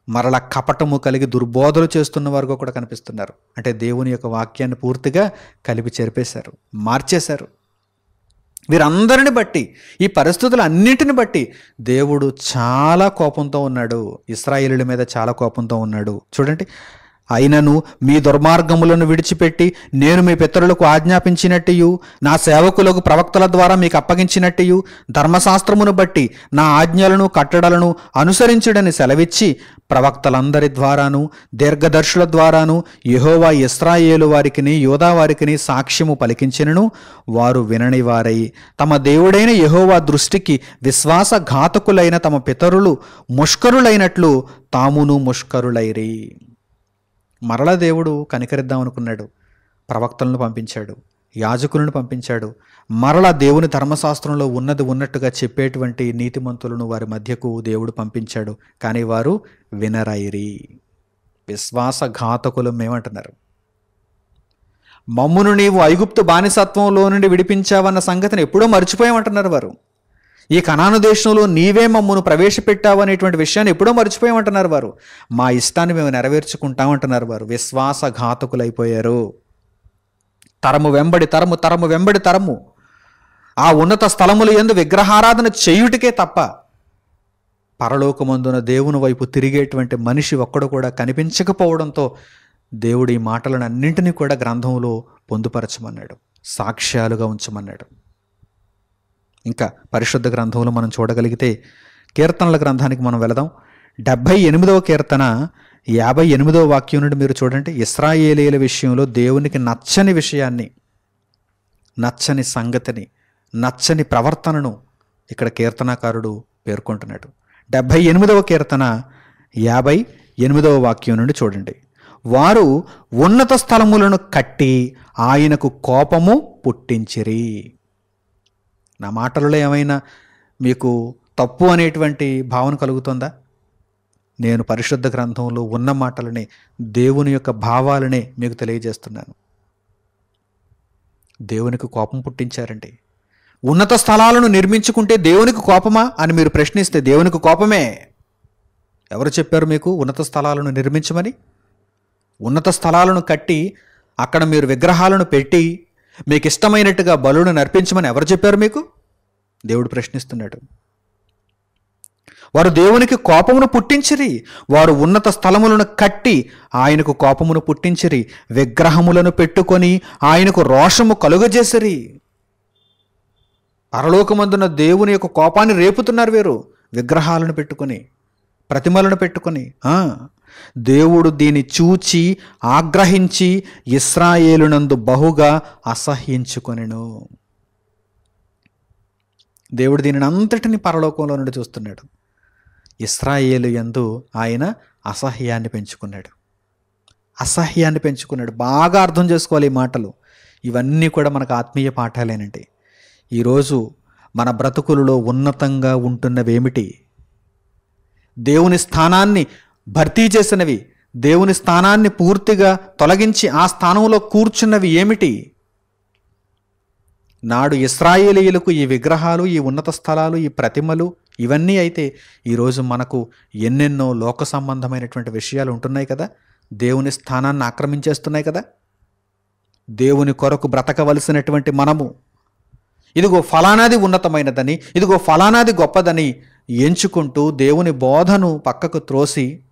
మరల కపటము కలిగి దుర్బోధలు చేస్తున్న వారు కూడా కనిపిస్తున్నారు. అంటే దేవుని యొక్క వాక్యాన్ని పూర్తిగా కలిపి చెరిపేశారు మార్చేశారు. వీరందరిని బట్టి ఈ పరిస్థితులు అన్నింటిని బట్టి దేవుడు చాలా కోపంతో ఉన్నాడు. ఇస్రాయేలుల మీద చాలా కోపంతో ఉన్నాడు. చూడండి అయినను మీ దుర్మార్గములను విడిచిపెట్టి నేను మీ పితరులకు ఆజ్ఞాపించినట్టియు నా సేవకులకు ప్రవక్తల ద్వారా మీకు అప్పగించినట్టియు ధర్మశాస్త్రమును బట్టి నా ఆజ్ఞలను కట్టడలను అనుసరించుడని సెలవిచ్చి ప్రవక్తలందరి ద్వారాను దీర్ఘదర్శుల ద్వారాను యహోవా ఇస్రాయేలు వారికిని యోధా వారికిని సాక్ష్యము పలికించినను వారు విననివారై తమ దేవుడైన యహోవా దృష్టికి విశ్వాసఘాతకులైన తమ పితరులు ముష్కరులైనట్లు తామును ముష్కరులైరి. మరల దేవుడు కనికరిద్దాం అనుకున్నాడు. ప్రవక్తలను పంపించాడు. యాజకులను పంపించాడు. మరల దేవుని ధర్మశాస్త్రంలో ఉన్నది ఉన్నట్టుగా చెప్పేటువంటి నీతిమంతులను వారి మధ్యకు దేవుడు పంపించాడు. కానీ వారు వినరైరి విశ్వాసఘాతకులు మేమంటున్నారు. మమ్మును నీవు ఐగుప్తు బానిసత్వంలో నుండి విడిపించావన్న సంగతిని ఎప్పుడో మర్చిపోయామంటున్నారు వారు. ఈ కణాను దేశంలో నీవే మమ్మను ప్రవేశపెట్టావు అనేటువంటి విషయాన్ని ఎప్పుడో మర్చిపోయామంటున్నారు వారు. మా ఇష్టాన్ని మేము నెరవేర్చుకుంటామంటున్నారు వారు. విశ్వాసఘాతకులైపోయారు. తరము వెంబడి తరము తరము వెంబడి తరము. ఆ ఉన్నత స్థలములు ఎందు విగ్రహారాధన చేయుటికే తప్ప పరలోకమందున దేవుని వైపు తిరిగేటువంటి మనిషి ఒక్కడు కూడా కనిపించకపోవడంతో దేవుడు ఈ మాటలను అన్నింటినీ కూడా గ్రంథంలో పొందుపరచమన్నాడు. సాక్ష్యాలుగా ఉంచమన్నాడు. ఇంకా పరిశుద్ధ గ్రంథంలో మనం చూడగలిగితే కీర్తనల గ్రంథానికి మనం వెళదాం. డెబ్భై ఎనిమిదవ కీర్తన యాభై ఎనిమిదవ వాక్యం నుండి మీరు చూడండి. ఇస్రాయేలీల విషయంలో దేవునికి నచ్చని విషయాన్ని నచ్చని సంగతిని నచ్చని ప్రవర్తనను ఇక్కడ కీర్తనాకారుడు పేర్కొంటున్నాడు. డెబ్భై ఎనిమిదవ కీర్తన యాభై ఎనిమిదవ వాక్యం నుండి చూడండి. వారు ఉన్నత స్థలములను కట్టి ఆయనకు కోపము పుట్టించిరి. నా మాటలలో ఏమైనా మీకు తప్పు అనేటువంటి భావన కలుగుతుందా? నేను పరిశుద్ధ గ్రంథంలో ఉన్న మాటలనే దేవుని యొక్క భావాలనే మీకు తెలియజేస్తున్నాను. దేవునికి కోపం పుట్టించారండి ఉన్నత స్థలాలను నిర్మించుకుంటే దేవునికి కోపమా అని మీరు ప్రశ్నిస్తే దేవునికి కోపమే. ఎవరు చెప్పారు మీకు ఉన్నత స్థలాలను నిర్మించమని? ఉన్నత స్థలాలను కట్టి అక్కడ మీరు విగ్రహాలను పెట్టి మీకు ఇష్టమైనట్టుగా బలుడు నర్పించమని ఎవరు చెప్పారు మీకు? దేవుడు ప్రశ్నిస్తున్నాడు. వారు దేవునికి కోపమును పుట్టించిరి వారు ఉన్నత స్థలములను కట్టి ఆయనకు కోపమును పుట్టించిరి విగ్రహములను పెట్టుకొని ఆయనకు రోషము కలుగజేసిరి. పరలోకమందున దేవుని యొక్క కోపాన్ని రేపుతున్నారు వీరు విగ్రహాలను పెట్టుకొని. ప్రతిమలను పెట్టుకొని దేవుడు దీన్ని చూచి ఆగ్రహించి ఇస్రాయేలునందు బహుగా అసహ్యించుకొనెను. దేవుడు దీనిని అంతటిని పరలోకంలో నుండి చూస్తున్నాడు. ఇస్రాయేలు యందు ఆయన అసహ్యాన్ని పెంచుకున్నాడు. అసహ్యాన్ని పెంచుకున్నాడు. బాగా అర్థం చేసుకోవాలి ఈ మాటలు. ఇవన్నీ కూడా మనకు ఆత్మీయ పాఠాలేనండి. ఈరోజు మన బ్రతుకులలో ఉన్నతంగా ఉంటున్నవేమిటి? దేవుని స్థానాన్ని భర్తీ చేసినవి దేవుని స్థానాన్ని పూర్తిగా తొలగించి ఆ స్థానంలో కూర్చున్నవి ఏమిటి? నాడు ఇస్రాయేలీయులకు ఈ విగ్రహాలు ఈ ఉన్నత స్థలాలు ఈ ప్రతిమలు ఇవన్నీ అయితే ఈరోజు మనకు ఎన్నెన్నో లోక సంబంధమైనటువంటి విషయాలు ఉంటున్నాయి కదా? దేవుని స్థానాన్ని ఆక్రమించేస్తున్నాయి కదా? దేవుని కొరకు బ్రతకవలసినటువంటి మనము. ఇదిగో ఫలానాది ఉన్నతమైనదని ఇదిగో ఫలానాది గొప్పదని ఎంచుకుంటూ దేవుని బోధను పక్కకు త్రోసి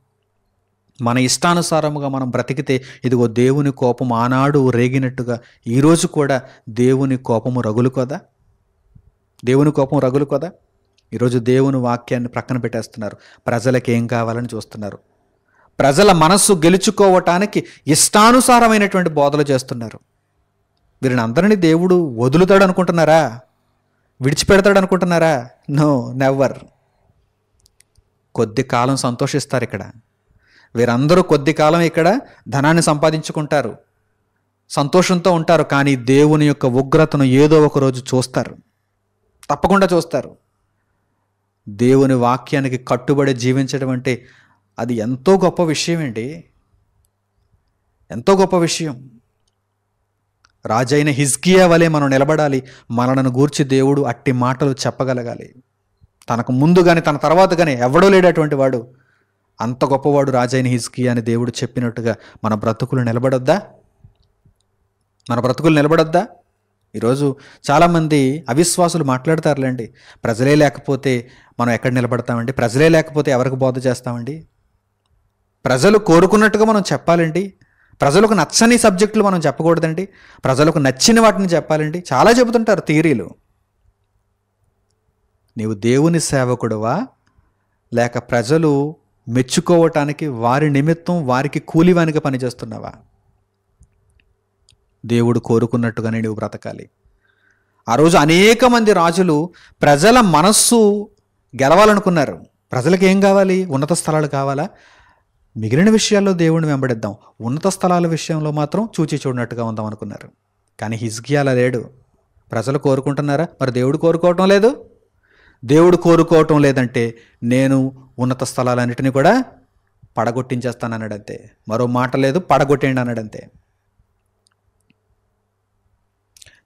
మన ఇష్టానుసారముగా మనం బ్రతికితే ఇదిగో దేవుని కోపం ఆనాడు రేగినట్టుగా ఈరోజు కూడా దేవుని కోపము రగులు కదా? దేవుని కోపం రగులు కదా? ఈరోజు దేవుని వాక్యాన్ని ప్రక్కన పెట్టేస్తున్నారు. ప్రజలకు ఏం కావాలని చూస్తున్నారు? ప్రజల మనస్సు గెలుచుకోవటానికి ఇష్టానుసారమైనటువంటి బోధలు చేస్తున్నారు. వీరిని అందరినీ దేవుడు వదులుతాడు అనుకుంటున్నారా విడిచిపెడతాడు అనుకుంటున్నారా నో నెవర్. కొద్ది కాలం సంతోషిస్తారు ఇక్కడ. వీరందరూ కొద్ది కాలం ఇక్కడ ధనాన్ని సంపాదించుకుంటారు. సంతోషంతో ఉంటారు కానీ దేవుని యొక్క ఉగ్రతను ఏదో ఒక రోజు చూస్తారు. తప్పకుండా చూస్తారు. దేవుని వాక్యానికి కట్టుబడి జీవించడం అంటే అది ఎంతో గొప్ప విషయం అండి. ఎంతో గొప్ప విషయం. రాజైన హిజ్కియా వలె మనం నిలబడాలి. మనలను గూర్చి దేవుడు అట్టి మాటలు చెప్పగలగాలి. తనకు ముందు కానీ తన తర్వాత కానీ ఎవడో లేడటువంటి వాడు. అంత గొప్పవాడు రాజైన హిజ్కి అని దేవుడు చెప్పినట్టుగా మన బ్రతుకులు నిలబడొద్దా? మన బ్రతుకులు నిలబడొద్దా? ఈరోజు చాలామంది అవిశ్వాసులు మాట్లాడతారులేండి. ప్రజలే లేకపోతే మనం ఎక్కడ నిలబడతామండి? ప్రజలే లేకపోతే ఎవరికి బోధ చేస్తామండి? ప్రజలు కోరుకున్నట్టుగా మనం చెప్పాలండి. ప్రజలకు నచ్చని సబ్జెక్టులు మనం చెప్పకూడదండి. ప్రజలకు నచ్చిన వాటిని చెప్పాలండి. చాలా చెబుతుంటారు థియరీలు. నీవు దేవుని సేవకుడువా? లేక ప్రజలు మెచ్చుకోవటానికి వారి నిమిత్తం వారికి కూలివానిగా పనిచేస్తున్నావా? దేవుడు కోరుకున్నట్టుగానే నీవు బ్రతకాలి. ఆ రోజు అనేక మంది రాజులు ప్రజల మనస్సు గెలవాలనుకున్నారు. ప్రజలకు ఏం కావాలి? ఉన్నత స్థలాలు కావాలా? మిగిలిన విషయాల్లో దేవుడిని వెంబడిద్దాం. ఉన్నత స్థలాల విషయంలో మాత్రం చూచి చూడనట్టుగా ఉందాం అనుకున్నారు కానీ హిజ్గియాల లేడు. ప్రజలు కోరుకుంటున్నారా? మరి దేవుడు కోరుకోవటం లేదు? దేవుడు కోరుకోవటం లేదంటే నేను ఉన్నత స్థలాలన్నిటిని కూడా పడగొట్టించేస్తాను అన్నాడంతే. మరో మాట లేదు పడగొట్టేయండి అన్నాడంతే.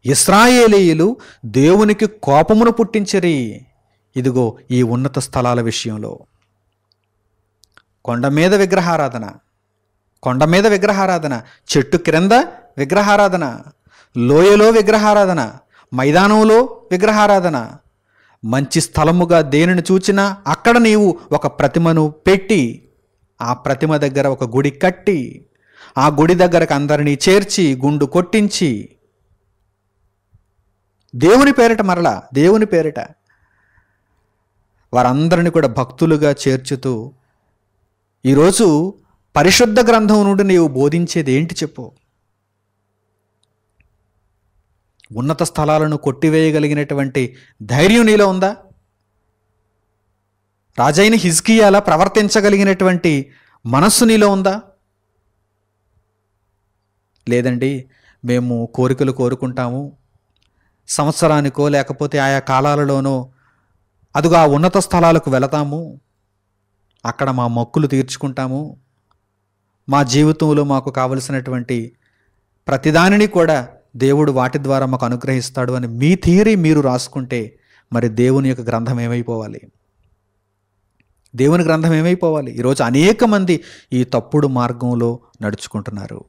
ఇస్రాయేలీయులు దేవునికి కోపమును పుట్టించరి. ఇదిగో ఈ ఉన్నత స్థలాల విషయంలో. కొండ మీద విగ్రహారాధన. కొండ మీద విగ్రహారాధన. చెట్టు క్రింద విగ్రహారాధన. లోయలో విగ్రహారాధన. మైదానంలో విగ్రహారాధన. మంచి స్థలముగా దేనిని చూచినా అక్కడ నీవు ఒక ప్రతిమను పెట్టి ఆ ప్రతిమ దగ్గర ఒక గుడి కట్టి ఆ గుడి దగ్గరకు అందరినీ చేర్చి గుండు కొట్టించి దేవుని పేరిట మరలా దేవుని పేరిట వారందరిని కూడా భక్తులుగా చేర్చుతూ ఈరోజు పరిశుద్ధ గ్రంథం నుండి నీవు బోధించేది ఏంటి చెప్పు? ఉన్నత స్థలాలను కొట్టివేయగలిగినటువంటి ధైర్యం నీలో ఉందా? రాజైన హిజ్కియాలా ప్రవర్తించగలిగినటువంటి మనస్సు నీలో ఉందా? లేదండి మేము కోరికలు కోరుకుంటాము. సంవత్సరానికో లేకపోతే ఆయా కాలాలలోనో అదుగా ఆ ఉన్నత స్థలాలకు వెళతాము. అక్కడ మా మొక్కులు తీర్చుకుంటాము. మా జీవితంలో మాకు కావలసినటువంటి ప్రతిదానిని కూడా దేవుడు వాటి ద్వారా మాకు అనుగ్రహిస్తాడు అని మీ థియరీ మీరు రాసుకుంటే మరి దేవుని యొక్క గ్రంథం ఏమైపోవాలి? దేవుని గ్రంథం ఏమైపోవాలి? ఈరోజు అనేక మంది ఈ తప్పుడు మార్గంలో నడుచుకుంటున్నారు.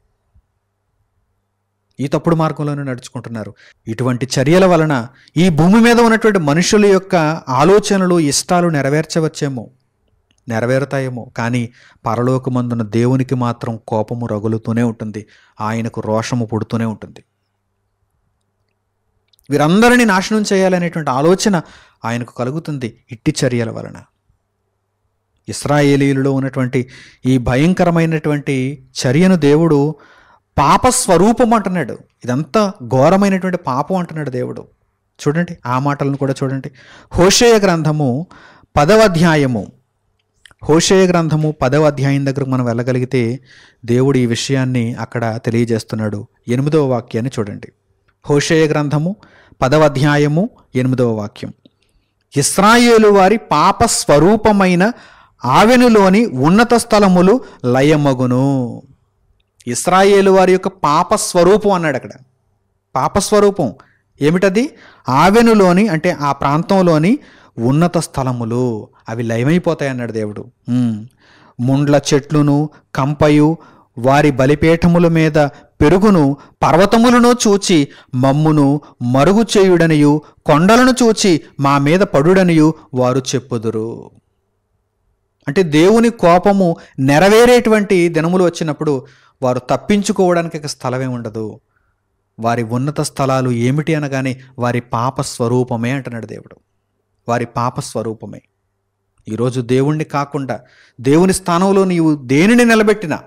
ఈ తప్పుడు మార్గంలోనే నడుచుకుంటున్నారు. ఇటువంటి చర్యల వలన ఈ భూమి మీద ఉన్నటువంటి మనుషుల యొక్క ఆలోచనలు ఇష్టాలు నెరవేర్చవచ్చేమో నెరవేరుతాయేమో. కానీ పరలోకమందున దేవునికి మాత్రం కోపము రగులుతూనే ఉంటుంది. ఆయనకు రోషము పుడుతూనే ఉంటుంది. వీరందరినీ నాశనం చేయాలనేటువంటి ఆలోచన ఆయనకు కలుగుతుంది ఇట్టి చర్యల వలన. ఇస్రాయేలీలలో ఉన్నటువంటి ఈ భయంకరమైనటువంటి చర్యను దేవుడు పాప స్వరూపం అంటున్నాడు. ఇదంతా ఘోరమైనటువంటి పాపం అంటున్నాడు దేవుడు. చూడండి ఆ మాటలను కూడా చూడండి. హోషేయ గ్రంథము పదవ అధ్యాయము. హోషేయ గ్రంథము పదవ అధ్యాయం దగ్గరకు మనం వెళ్ళగలిగితే దేవుడు ఈ విషయాన్ని అక్కడ తెలియజేస్తున్నాడు. ఎనిమిదవ వాక్యాన్ని చూడండి. హోషేయ గ్రంథము పదవ అధ్యాయము ఎనిమిదవ వాక్యం. ఇస్రాయేలు వారి పాప స్వరూపమైన ఆవెనులోని ఉన్నత స్థలములు లయమగును. ఇస్రాయేలు వారి యొక్క పాప స్వరూపం అన్నాడు అక్కడ. పాప స్వరూపం ఏమిటది? ఆవెనులోని అంటే ఆ ప్రాంతంలోని ఉన్నత స్థలములు. అవి లయమైపోతాయి అన్నాడు దేవుడు. ముండ్ల చెట్లును కంపయు వారి బలిపీఠముల మీద పెరుగును పర్వతములను చూచి మమ్మును మరుగు చేయుడనియు కొండలను చూచి మా మీద పడుడనియు వారు చెప్పుదురు. అంటే దేవుని కోపము నెరవేరేటువంటి దినములు వచ్చినప్పుడు వారు తప్పించుకోవడానికి ఇక స్థలమే ఉండదు. వారి ఉన్నత స్థలాలు ఏమిటి అనగానే వారి పాప స్వరూపమే అంటున్నాడు దేవుడు. వారి పాప స్వరూపమే. ఈరోజు దేవుణ్ణి కాకుండా దేవుని స్థానంలో నీవు దేనిని నిలబెట్టినా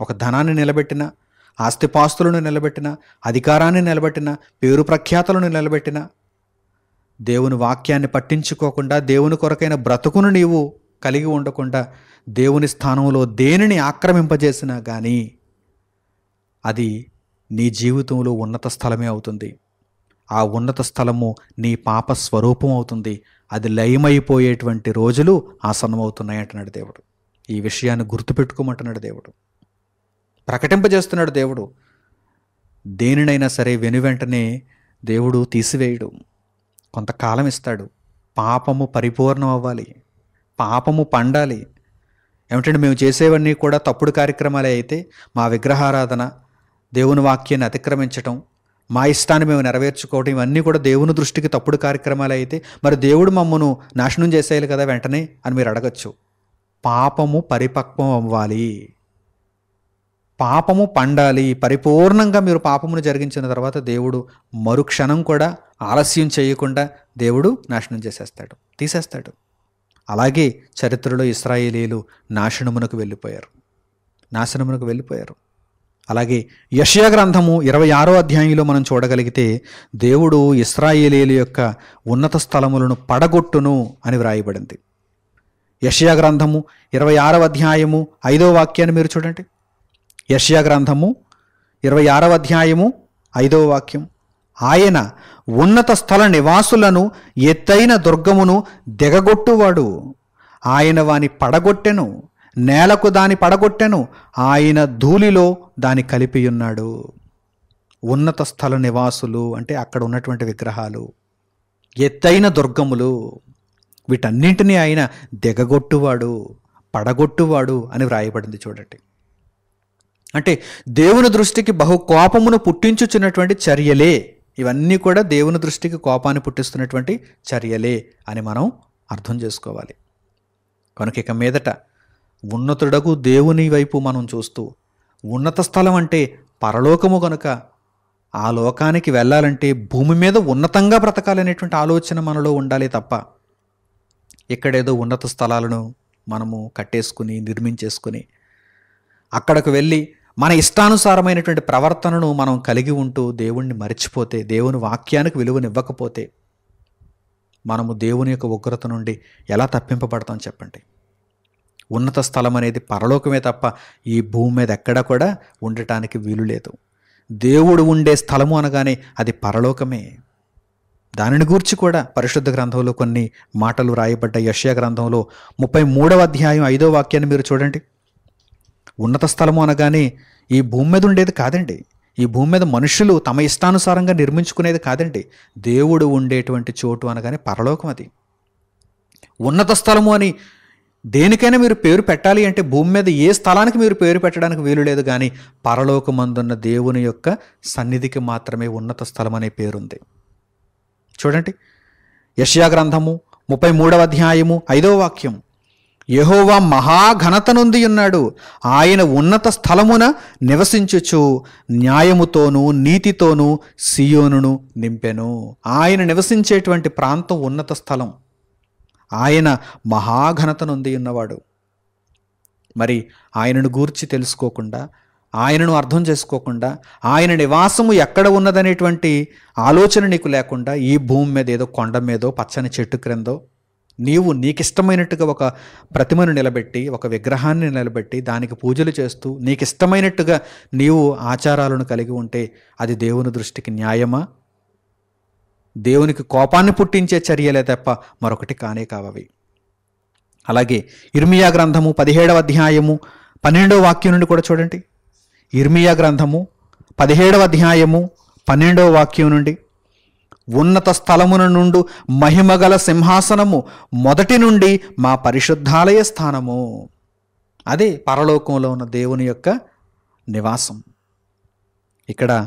ఒక ధనాన్ని నిలబెట్టినా ఆస్తిపాస్తులను నిలబెట్టిన అధికారాన్ని నిలబెట్టిన పేరు ప్రఖ్యాతలను నిలబెట్టిన దేవుని వాక్యాన్ని పట్టించుకోకుండా దేవుని కొరకైన బ్రతుకును నీవు కలిగి ఉండకుండా దేవుని స్థానంలో దేనిని ఆక్రమింపజేసినా కానీ అది నీ జీవితంలో ఉన్నత స్థలమే అవుతుంది. ఆ ఉన్నత స్థలము నీ పాప స్వరూపం అవుతుంది. అది లయమైపోయేటువంటి రోజులు ఆసన్నమవుతున్నాయి అంటున్నాడు దేవుడు. ఈ విషయాన్ని గుర్తుపెట్టుకోమంటున్నాడు దేవుడు. ప్రకటింపజేస్తున్నాడు దేవుడు. దేనినైనా సరే వెను వెంటనే దేవుడు తీసివేయడు. కొంతకాలం ఇస్తాడు. పాపము పరిపూర్ణం అవ్వాలి. పాపము పండాలి. ఏమిటంటే మేము చేసేవన్నీ కూడా తప్పుడు కార్యక్రమాలే అయితే మా విగ్రహారాధన దేవుని వాక్యాన్ని అతిక్రమించటం మా ఇష్టాన్ని మేము నెరవేర్చుకోవటం ఇవన్నీ కూడా దేవుని దృష్టికి తప్పుడు కార్యక్రమాలు అయితే మరి దేవుడు మమ్మను నాశనం చేసేయాలి కదా వెంటనే అని మీరు అడగచ్చు. పాపము పరిపక్వం అవ్వాలి. పాపము పండాలి. పరిపూర్ణంగా మీరు పాపమును జరిగించిన తర్వాత దేవుడు మరుక్షణం కూడా ఆలస్యం చేయకుండా దేవుడు నాశనం చేసేస్తాడు తీసేస్తాడు. అలాగే చరిత్రలో ఇస్రాయేలీలు నాశనమునకు వెళ్ళిపోయారు. నాశనమునకు వెళ్ళిపోయారు. అలాగే యషయా గ్రంథము ఇరవై ఆరో అధ్యాయంలో మనం చూడగలిగితే దేవుడు ఇస్రాయేలీల యొక్క ఉన్నత స్థలములను పడగొట్టును అని వ్రాయబడింది. యషయా గ్రంథము ఇరవై ఆరవ అధ్యాయము ఐదో వాక్యాన్ని మీరు చూడండి. యషయా గ్రంథము ఇరవై ఆరవ అధ్యాయము ఐదవ వాక్యం. ఆయన ఉన్నత స్థల నివాసులను ఎత్తైన దుర్గమును దిగగొట్టువాడు. ఆయన వాని పడగొట్టెను నేలకు దాని పడగొట్టెను ఆయన ధూళిలో దాని కలిపి ఉన్నాడు ఉన్నత స్థల నివాసులు అంటే అక్కడ ఉన్నటువంటి విగ్రహాలు ఎత్తైన దుర్గములు వీటన్నింటినీ ఆయన దిగగొట్టువాడు పడగొట్టువాడు అని వ్రాయబడింది చూడండి. అంటే దేవుని దృష్టికి బహు కోపమును పుట్టించుచున్నటువంటి చర్యలే. ఇవన్నీ కూడా దేవుని దృష్టికి కోపాన్ని పుట్టిస్తున్నటువంటి చర్యలే అని మనం అర్థం చేసుకోవాలి. కనుక ఇక మీదట ఉన్నతుడకు దేవుని వైపు మనం చూస్తూ ఉన్నత స్థలం అంటే పరలోకము కనుక ఆ లోకానికి వెళ్ళాలంటే భూమి మీద ఉన్నతంగా బ్రతకాలనేటువంటి ఆలోచన మనలో ఉండాలి తప్ప ఇక్కడేదో ఉన్నత స్థలాలను మనము కట్టేసుకుని నిర్మించేసుకుని అక్కడకు వెళ్ళి మన ఇష్టానుసారమైనటువంటి ప్రవర్తనను మనం కలిగి ఉంటూ దేవుణ్ణి మరిచిపోతే దేవుని వాక్యానికి విలువనివ్వకపోతే మనము దేవుని యొక్క ఉగ్రత నుండి ఎలా తప్పింపబడతాం చెప్పండి? ఉన్నత స్థలం అనేది పరలోకమే తప్ప ఈ భూమి మీద ఎక్కడా కూడా ఉండటానికి వీలు లేదు. దేవుడు ఉండే స్థలము అనగానే అది పరలోకమే. దానిని గూర్చి కూడా పరిశుద్ధ గ్రంథంలో కొన్ని మాటలు రాయబడ్డ యష్యా గ్రంథంలో ముప్పై మూడవ అధ్యాయం ఐదో వాక్యాన్ని మీరు చూడండి. ఉన్నత స్థలము అనగానే ఈ భూమి మీద ఉండేది కాదండి. ఈ భూమి మీద మనుషులు తమ ఇష్టానుసారంగా నిర్మించుకునేది కాదండి. దేవుడు ఉండేటువంటి చోటు అనగానే పరలోకం అది. ఉన్నత స్థలము అని దేనికైనా మీరు పేరు పెట్టాలి అంటే భూమి మీద ఏ స్థలానికి మీరు పేరు పెట్టడానికి వీలు లేదు కానీ పరలోకమందున్న దేవుని యొక్క సన్నిధికి మాత్రమే ఉన్నత స్థలం అనే పేరుంది. చూడండి. యష్యా గ్రంథము ముప్పై మూడవ అధ్యాయము ఐదవ వాక్యం యహోవా మహాఘనతనుంది ఉన్నాడు. ఆయన ఉన్నత స్థలమున నివసించుచు న్యాయముతోనూ నీతితోనూ సియోనును నింపెను. ఆయన నివసించేటువంటి ప్రాంతం ఉన్నత స్థలం. ఆయన మహాఘనతనుంది ఉన్నవాడు. మరి ఆయనను గూర్చి తెలుసుకోకుండా ఆయనను అర్థం చేసుకోకుండా ఆయన నివాసము ఎక్కడ ఉన్నదనేటువంటి ఆలోచన నీకు లేకుండా ఈ భూమి మీద ఏదో కొండ మీదో పచ్చని చెట్టు క్రిందో నీవు నీకిష్టమైనట్టుగా ఒక ప్రతిమను నిలబెట్టి ఒక విగ్రహాన్ని నిలబెట్టి దానికి పూజలు చేస్తూ నీకిష్టమైనట్టుగా నీవు ఆచారాలను కలిగి ఉంటే అది దేవుని దృష్టికి న్యాయమా? దేవునికి కోపాన్ని పుట్టించే చర్యలే తప్ప మరొకటి కానే కావవి. అలాగే ఇర్మియా గ్రంథము పదిహేడవ అధ్యాయము పన్నెండవ వాక్యం నుండి కూడా చూడండి. ఇర్మియా గ్రంథము పదిహేడవ అధ్యాయము పన్నెండవ వాక్యం నుండి. ఉన్నత స్థలమున నుండు మహిమగల సింహాసనము మొదటి నుండి మా పరిశుద్ధాలయ స్థానము. అదే పరలోకంలో ఉన్న దేవుని యొక్క నివాసం. ఇక్కడ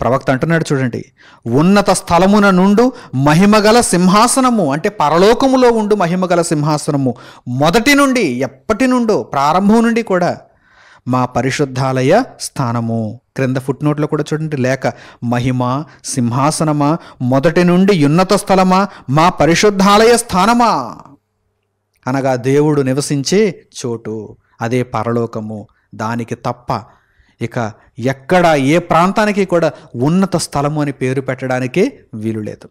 ప్రవక్త అంటున్నాడు చూడండి ఉన్నత స్థలమున నుండు మహిమగల సింహాసనము అంటే పరలోకములో ఉండు మహిమగల సింహాసనము మొదటి నుండి ఎప్పటి నుండో ప్రారంభం నుండి కూడా మా పరిశుద్ధాలయ స్థానము. క్రింద ఫుట్నోట్లో కూడా చూడండి లేక మహిమ సింహాసనమా మొదటి నుండి ఉన్నత స్థలమా మా పరిశుద్ధాలయ స్థానమా? అనగా దేవుడు నివసించే చోటు అదే పరలోకము దానికి తప్ప. ఇక ఎక్కడ ఏ ప్రాంతానికి కూడా ఉన్నత స్థలము అని పేరు పెట్టడానికి వీలు లేదు.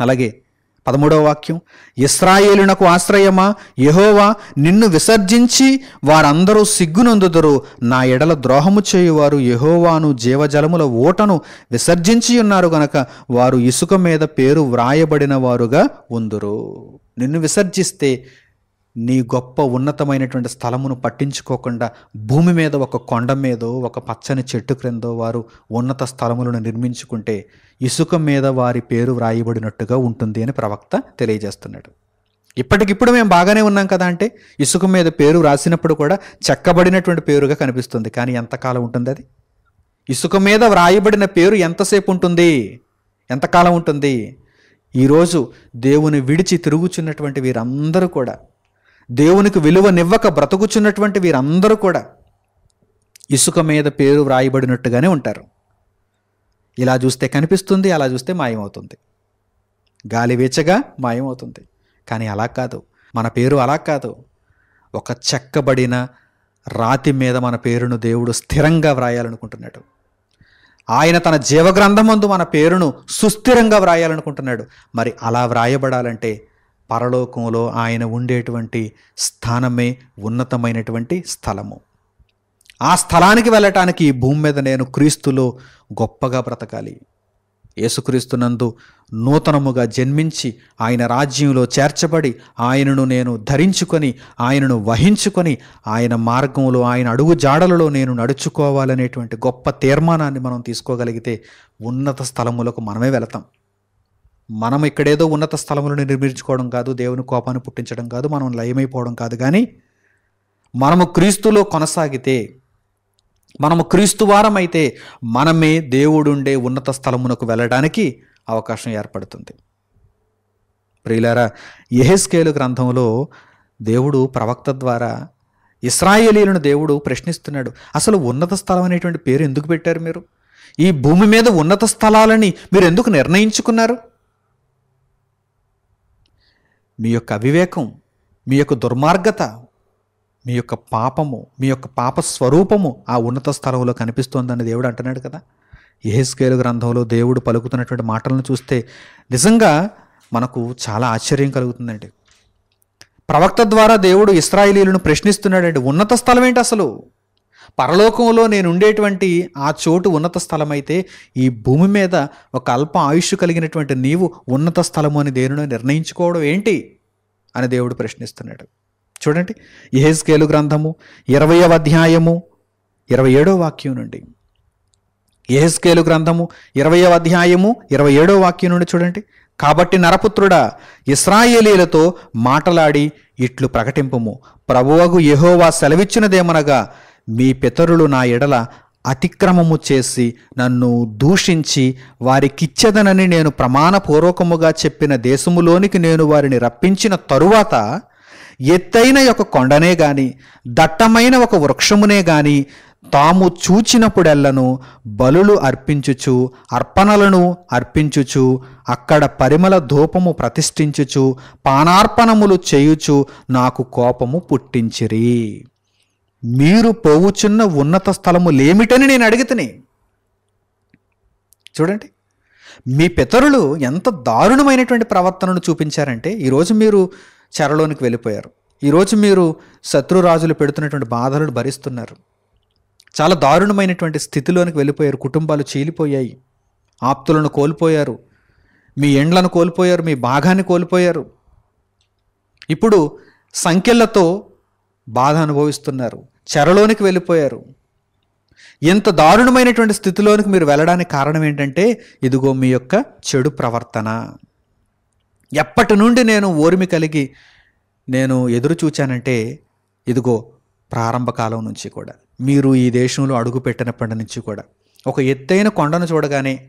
అలాగే పదమూడవ వాక్యం ఇస్రాయేలునకు ఆశ్రయమా? యహోవా నిన్ను విసర్జించి వారందరూ సిగ్గునందుదురు. నా ఎడల ద్రోహము చేయువారు యహోవాను జీవజలముల ఓటను విసర్జించి ఉన్నారు గనక వారు ఇసుక మీద పేరు వ్రాయబడిన వారుగా ఉందురు. నిన్ను విసర్జిస్తే నీ గొప్ప ఉన్నతమైనటువంటి స్థలమును పట్టించుకోకుండా భూమి మీద ఒక కొండ మీదో ఒక పచ్చని చెట్టు క్రిందో వారు ఉన్నత స్థలములను నిర్మించుకుంటే ఇసుక మీద వారి పేరు వ్రాయబడినట్టుగా ఉంటుంది అని ప్రవక్త తెలియజేస్తున్నాడు. ఇప్పటికిప్పుడు మేము బాగానే ఉన్నాం కదా అంటే ఇసుక మీద పేరు రాసినప్పుడు కూడా చెక్కబడినటువంటి పేరుగా కనిపిస్తుంది. కానీ ఎంతకాలం ఉంటుంది అది? ఇసుక మీద వ్రాయబడిన పేరు ఎంతసేపు ఉంటుంది? ఎంతకాలం ఉంటుంది? ఈరోజు దేవుని విడిచి తిరుగుచున్నటువంటి వీరందరూ కూడా దేవునికి విలువనివ్వక బ్రతుకుచున్నటువంటి వీరందరూ కూడా ఇసుక మీద పేరు వ్రాయబడినట్టుగానే ఉంటారు. ఇలా చూస్తే కనిపిస్తుంది అలా చూస్తే మాయమవుతుంది. గాలి వీచగా మాయమవుతుంది. కానీ అలా కాదు. మన పేరు అలా కాదు. ఒక చెక్కబడిన రాతి మీద మన పేరును దేవుడు స్థిరంగా వ్రాయాలనుకుంటున్నాడు. ఆయన తన జీవగ్రంథం ముందు మన పేరును సుస్థిరంగా వ్రాయాలనుకుంటున్నాడు. మరి అలా వ్రాయబడాలంటే పరలోకంలో ఆయన ఉండేటువంటి స్థానమే ఉన్నతమైనటువంటి స్థలము. ఆ స్థలానికి వెళ్ళటానికి భూమి మీద నేను క్రీస్తులో గొప్పగా బ్రతకాలి. యేసుక్రీస్తునందు నూతనముగా జన్మించి ఆయన రాజ్యంలో చేర్చబడి ఆయనను నేను ధరించుకొని ఆయనను వహించుకొని ఆయన మార్గంలో ఆయన అడుగు జాడలలో నేను నడుచుకోవాలనేటువంటి గొప్ప తీర్మానాన్ని మనం తీసుకోగలిగితే ఉన్నత స్థలములకు మనమే వెళతాం. మనం ఇక్కడేదో ఉన్నత స్థలములను నిర్మించుకోవడం కాదు దేవుని కోపాన్ని పుట్టించడం కాదు మనం లయమైపోవడం కాదు. కానీ మనము క్రీస్తులో కొనసాగితే మనము క్రీస్తు వారమైతే మనమే దేవుడుండే ఉన్నత స్థలమునకు వెళ్ళడానికి అవకాశం ఏర్పడుతుంది. ప్రియులారా ఎహెస్కేలు గ్రంథంలో దేవుడు ప్రవక్త ద్వారా ఇస్రాయేలీలను దేవుడు ప్రశ్నిస్తున్నాడు. అసలు ఉన్నత స్థలం అనేటువంటి పేరు ఎందుకు పెట్టారు మీరు? ఈ భూమి మీద ఉన్నత స్థలాలని మీరు ఎందుకు నిర్ణయించుకున్నారు? మీ యొక్క అవివేకం మీ యొక్క దుర్మార్గత మీ యొక్క పాపము మీ యొక్క పాప స్వరూపము ఆ ఉన్నత స్థలంలో కనిపిస్తోందని దేవుడు అంటున్నాడు కదా. ఏహెస్కేలు గ్రంథంలో దేవుడు పలుకుతున్నటువంటి మాటలను చూస్తే నిజంగా మనకు చాలా ఆశ్చర్యం కలుగుతుందండి. ప్రవక్త ద్వారా దేవుడు ఇస్రాయిలీలను ప్రశ్నిస్తున్నాడండి ఉన్నత స్థలం ఏంటి అసలు? పరలోకంలో నేను ఉండేటువంటి ఆ చోటు ఉన్నత స్థలమైతే ఈ భూమి మీద ఒక అల్ప ఆయుష్ కలిగినటువంటి నీవు ఉన్నత స్థలము అని దేనినో నిర్ణయించుకోవడం ఏంటి? అని దేవుడు ప్రశ్నిస్తున్నాడు. చూడండి ఇహెస్కేలు గ్రంథము ఇరవయవ అధ్యాయము ఇరవై ఏడో వాక్యం నుండి. ఏహెస్కేలు గ్రంథము ఇరవయవ అధ్యాయము ఇరవై ఏడో వాక్యం నుండి చూడండి. కాబట్టి నరపుత్రుడా ఇస్రాయేలీలతో మాటలాడి ఇట్లు ప్రకటింపము. ప్రభువగు యహోవా సెలవిచ్చినదేమనగా మీ పితరులు నా ఎడల అతిక్రమము చేసి నన్ను దూషించి వారికిచ్చెదనని నేను ప్రమాణపూర్వకముగా చెప్పిన దేశములోనికి నేను వారిని రప్పించిన తరువాత ఎత్తైన ఒక కొండనే గాని దట్టమైన ఒక వృక్షమునే గాని తాము చూచినప్పుడెల్లను బలులు అర్పించుచు అర్పణలను అర్పించుచు అక్కడ పరిమళ ధూపము ప్రతిష్ఠించుచు పానార్పణములు చేయుచు నాకు కోపము పుట్టించిరి. మీరు పోవుచున్న ఉన్నత స్థలములేమిటని నేను అడిగితేనే. చూడండి మీ పితరులు ఎంత దారుణమైనటువంటి ప్రవర్తనను చూపించారంటే ఈరోజు మీరు చెరలోనికి వెళ్ళిపోయారు. ఈరోజు మీరు శత్రురాజులు పెడుతున్నటువంటి బాధలను భరిస్తున్నారు. చాలా దారుణమైనటువంటి స్థితిలోనికి వెళ్ళిపోయారు కుటుంబాలు చీలిపోయాయి ఆప్తులను కోల్పోయారు మీ ఎండ్లను కోల్పోయారు మీ భాగాన్ని కోల్పోయారు. ఇప్పుడు సంఖ్యలతో బాధ అనుభవిస్తున్నారు. చెరలోనికి వెళ్ళిపోయారు. ఎంత దారుణమైనటువంటి స్థితిలోనికి మీరు వెళ్ళడానికి కారణం ఏంటంటే ఇదిగో మీ యొక్క చెడు ప్రవర్తన. ఎప్పటి నుండి నేను ఓర్మి కలిగి నేను ఎదురు చూచానంటే ఇదిగో ప్రారంభ కాలం నుంచి కూడా మీరు ఈ దేశంలో అడుగుపెట్టినప్పటి నుంచి కూడా ఒక ఎత్తైన కొండను చూడగానే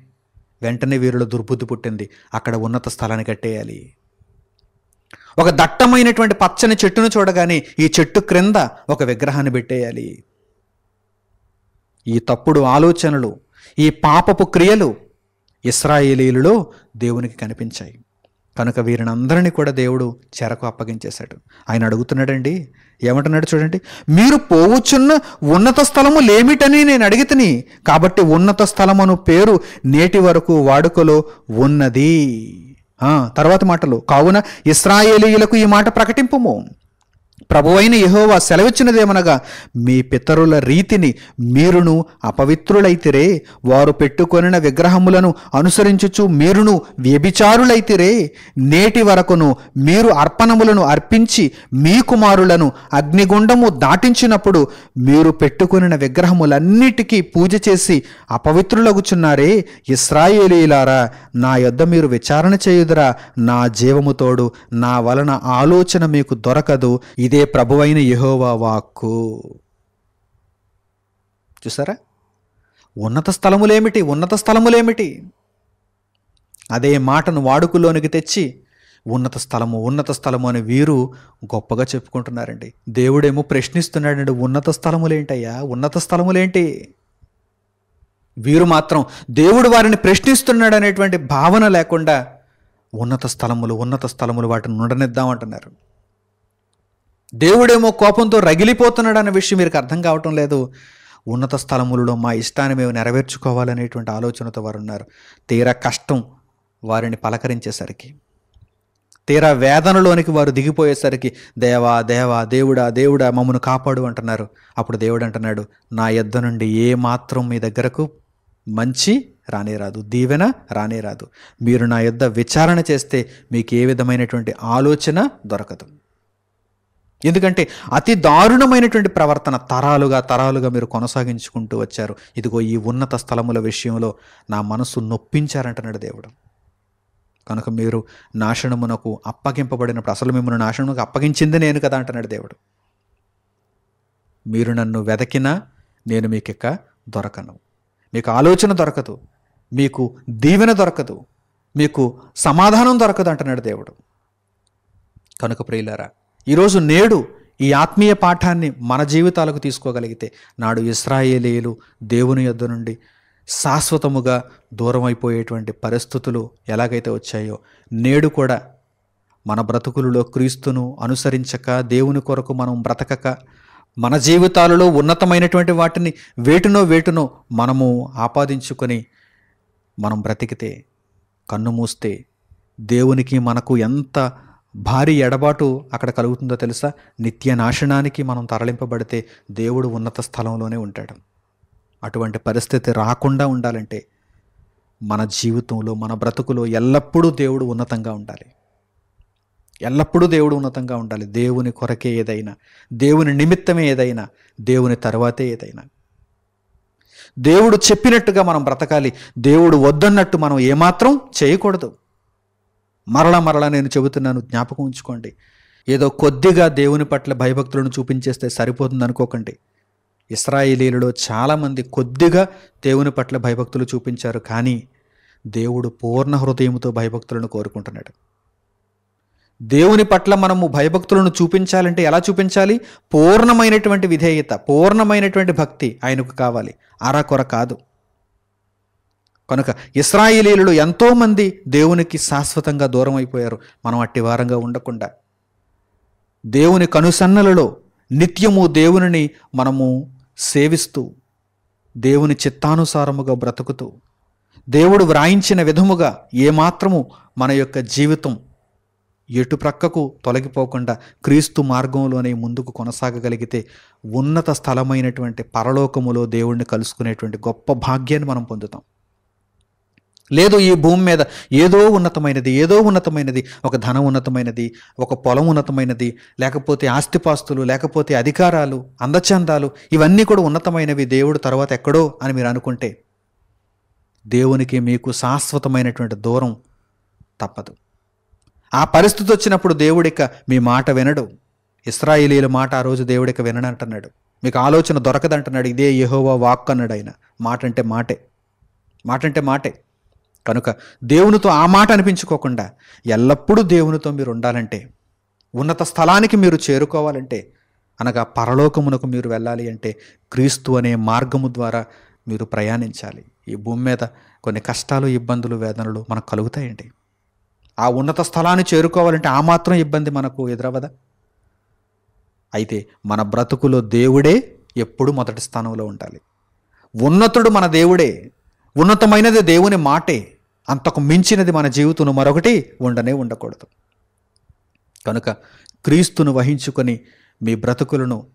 వెంటనే వీరిలో దుర్బుద్ధి పుట్టింది. అక్కడ ఉన్నత స్థలాన్ని కట్టేయాలి. ఒక దట్టమైనటువంటి పచ్చని చెట్టును చూడగానే ఈ చెట్టు క్రింద ఒక విగ్రహాన్ని పెట్టేయాలి. ఈ తప్పుడు ఆలోచనలు ఈ పాపపు క్రియలు ఇస్రాయేలీలలో దేవునికి కనిపించాయి. కనుక వీరిని అందరినీ కూడా దేవుడు చెరకు అప్పగించేశాడు. ఆయన అడుగుతున్నాడండి ఏమంటున్నాడు చూడండి మీరు పోవచ్చున్న ఉన్నత స్థలము లేమిటని నేను అడిగితని కాబట్టి ఉన్నత స్థలమును పేరు నేటి వరకు వాడుకలో ఉన్నది. తర్వాత మాటలు. కావున ఇస్రాయేలీయులకు ఈ మాట ప్రకటింపుము. ప్రభువైన యహోవా సెలవిచ్చినదేమనగా మీ పితరుల రీతిని మీరును అపవిత్రులైతిరే. వారు పెట్టుకొనిన విగ్రహములను అనుసరించుచు మీరును వ్యభిచారులైతిరే. నేటి వరకును మీరు అర్పణములను అర్పించి మీ కుమారులను అగ్నిగుండము దాటించినప్పుడు మీరు పెట్టుకొనిన విగ్రహములన్నిటికీ పూజ చేసి అపవిత్రులగుచున్నారే. ఇస్రాయేలీలారా నా యొద్ద మీరు విచారణ చేయుదురా. నా జీవము తోడు నా వలన ఆలోచన మీకు దొరకదు. ఇదే ప్రభువైన యహోవా వాక్కు? చూసారా? ఉన్నత స్థలములేమిటి? ఉన్నత స్థలములేమిటి? అదే మాటను వాడుకలోనికి తెచ్చి ఉన్నత స్థలము ఉన్నత స్థలము అని వీరు గొప్పగా చెప్పుకుంటున్నారండి. దేవుడేమో ప్రశ్నిస్తున్నాడండి ఉన్నత స్థలములేంటయ్యా? ఉన్నత స్థలములేంటి? వీరు మాత్రం దేవుడు వారిని ప్రశ్నిస్తున్నాడు అనేటువంటి భావన లేకుండా ఉన్నత స్థలములు ఉన్నత స్థలములు వాటిని ఉండనిద్దామంటున్నారు దేవుడేమో కోపంతో రగిలిపోతున్నాడు అనే విషయం వీరికి అర్థం కావటం లేదు. ఉన్నత స్థలములలో మా ఇష్టాన్ని మేము నెరవేర్చుకోవాలనేటువంటి ఆలోచనతో వారు ఉన్నారు తీరా కష్టం వారిని పలకరించేసరికి తీరా వేదనలోనికి వారు దిగిపోయేసరికి దేవా దేవా దేవుడా దేవుడా మమ్మను కాపాడు అంటున్నారు. అప్పుడు దేవుడు అంటున్నాడు నా యొద్ద నుండి ఏ మాత్రం మీ దగ్గరకు మంచి రానేరాదు దీవెన రానేరాదు మీరు నా యొద్ద విచారణ చేస్తే మీకు ఏ విధమైనటువంటి ఆలోచన దొరకదు. ఎందుకంటే అతి దారుణమైనటువంటి ప్రవర్తన తరాలుగా తరాలుగా మీరు కొనసాగించుకుంటూ వచ్చారు. ఇదిగో ఈ ఉన్నత స్థలముల విషయంలో నా మనసు నొప్పించారంటున్నాడు దేవుడు. కనుక మీరు నాశనమునకు అప్పగింపబడినప్పుడు అసలు మిమ్మల్ని నాశనమునకు అప్పగించింది నేను కదా అంటున్నాడు దేవుడు. మీరు నన్ను వెదకినా నేను మీకు ఇక దొరకను. మీకు ఆలోచన దొరకదు. మీకు దీవెన దొరకదు. మీకు సమాధానం దొరకదు అంటున్నాడు దేవుడు. కనుక ప్రియులారా ఈరోజు నేడు ఈ ఆత్మీయ పాఠాన్ని మన జీవితాలకు తీసుకోగలిగితే నాడు ఇస్రాయేలీలు దేవుని యొద్ద నుండి శాశ్వతముగా దూరం అయిపోయేటువంటి పరిస్థితులు ఎలాగైతే వచ్చాయో నేడు కూడా మన బ్రతుకులలో క్రీస్తును అనుసరించక దేవుని కొరకు మనం బ్రతకక మన జీవితాలలో ఉన్నతమైనటువంటి వాటిని వేటునో వేటునో మనము ఆపాదించుకొని మనం బ్రతికితే కన్ను మూస్తే దేవునికి మనకు ఎంత భారీ ఎడబాటు అక్కడ కలుగుతుందో తెలుసా? నిత్య నాశనానికి మనం తరలింపబడితే దేవుడు ఉన్నత స్థలంలోనే ఉంటాడు. అటువంటి పరిస్థితి రాకుండా ఉండాలంటే మన జీవితంలో మన బ్రతుకులో ఎల్లప్పుడూ దేవుడు ఉన్నతంగా ఉండాలి. ఎల్లప్పుడూ దేవుడు ఉన్నతంగా ఉండాలి. దేవుని కొరకే ఏదైనా దేవుని నిమిత్తమే ఏదైనా దేవుని తర్వాతే ఏదైనా. దేవుడు చెప్పినట్టుగా మనం బ్రతకాలి. దేవుడు వద్దన్నట్టు మనం ఏమాత్రం చేయకూడదు. మరలా మరలా నేను చెబుతున్నాను జ్ఞాపకం ఉంచుకోండి. ఏదో కొద్దిగా దేవుని పట్ల భయభక్తులను చూపించేస్తే సరిపోతుంది అనుకోకండి. ఇస్రాయేలీలలో చాలామంది కొద్దిగా దేవుని పట్ల భయభక్తులు చూపించారు కానీ దేవుడు పూర్ణ హృదయంతో భయభక్తులను కోరుకుంటున్నాడు. దేవుని పట్ల మనము భయభక్తులను చూపించాలంటే ఎలా చూపించాలి? పూర్ణమైనటువంటి విధేయత పూర్ణమైనటువంటి భక్తి ఆయనకు కావాలి. అరకొర కాదు. కనుక ఇస్రాయేలీలు ఎంతోమంది దేవునికి శాశ్వతంగా దూరం అయిపోయారు. మనం అట్టి వారంగా ఉండకుండా. దేవుని కనుసన్నలలో నిత్యము దేవునిని మనము సేవిస్తూ దేవుని చిత్తానుసారముగా బ్రతుకుతూ దేవుడు వ్రాయించిన విధముగా ఏమాత్రము మన యొక్క జీవితం ఎటు ప్రక్కకు తొలగిపోకుండా క్రీస్తు మార్గంలోనే ముందుకు కొనసాగగలిగితే ఉన్నత స్థలమైనటువంటి పరలోకములో దేవుణ్ణి కలుసుకునేటువంటి గొప్ప భాగ్యాన్ని మనం పొందుతాం. లేదు ఈ భూమి మీద ఏదో ఉన్నతమైనది ఏదో ఉన్నతమైనది ఒక ధనం ఉన్నతమైనది ఒక పొలం ఉన్నతమైనది లేకపోతే ఆస్తిపాస్తులు లేకపోతే అధికారాలు అందచందాలు ఇవన్నీ కూడా ఉన్నతమైనవి దేవుడు తర్వాత ఎక్కడో అని మీరు అనుకుంటే దేవునికి మీకు శాశ్వతమైనటువంటి దూరం తప్పదు. ఆ పరిస్థితి వచ్చినప్పుడు దేవుడిక మీ మాట వినడు. ఇస్రాయిలీల మాట ఆ రోజు దేవుడిక వినడంటున్నాడు మీకు ఆలోచన దొరకదంటున్నాడు ఇదే యహోవా వాక్ అన్నాడు ఆయన. మాట అంటే మాటే. మాట అంటే మాటే. కనుక దేవునితో ఆ మాట అనిపించుకోకుండా ఎల్లప్పుడూ దేవునితో మీరు ఉండాలంటే ఉన్నత స్థలానికి మీరు చేరుకోవాలంటే అనగా పరలోకమునకు మీరు వెళ్ళాలి అంటే క్రీస్తు అనే మార్గము ద్వారా మీరు ప్రయాణించాలి. ఈ భూమి మీద కొన్ని కష్టాలు ఇబ్బందులు వేదనలు మనకు కలుగుతాయండి. ఆ ఉన్నత స్థలాన్ని చేరుకోవాలంటే ఆ మాత్రం ఇబ్బంది మనకు ఎదురవదా అయితే మన బ్రతుకులో దేవుడే ఎప్పుడు మొదటి స్థానంలో ఉండాలి. ఉన్నతుడు మన దేవుడే. ఉన్నతమైనది దేవుని మాటే. అంతకు మించినది మన జీవితం మరొకటి ఉండనే ఉండకూడదు. కనుక క్రీస్తును వహించుకొని మీ బ్రతుకులను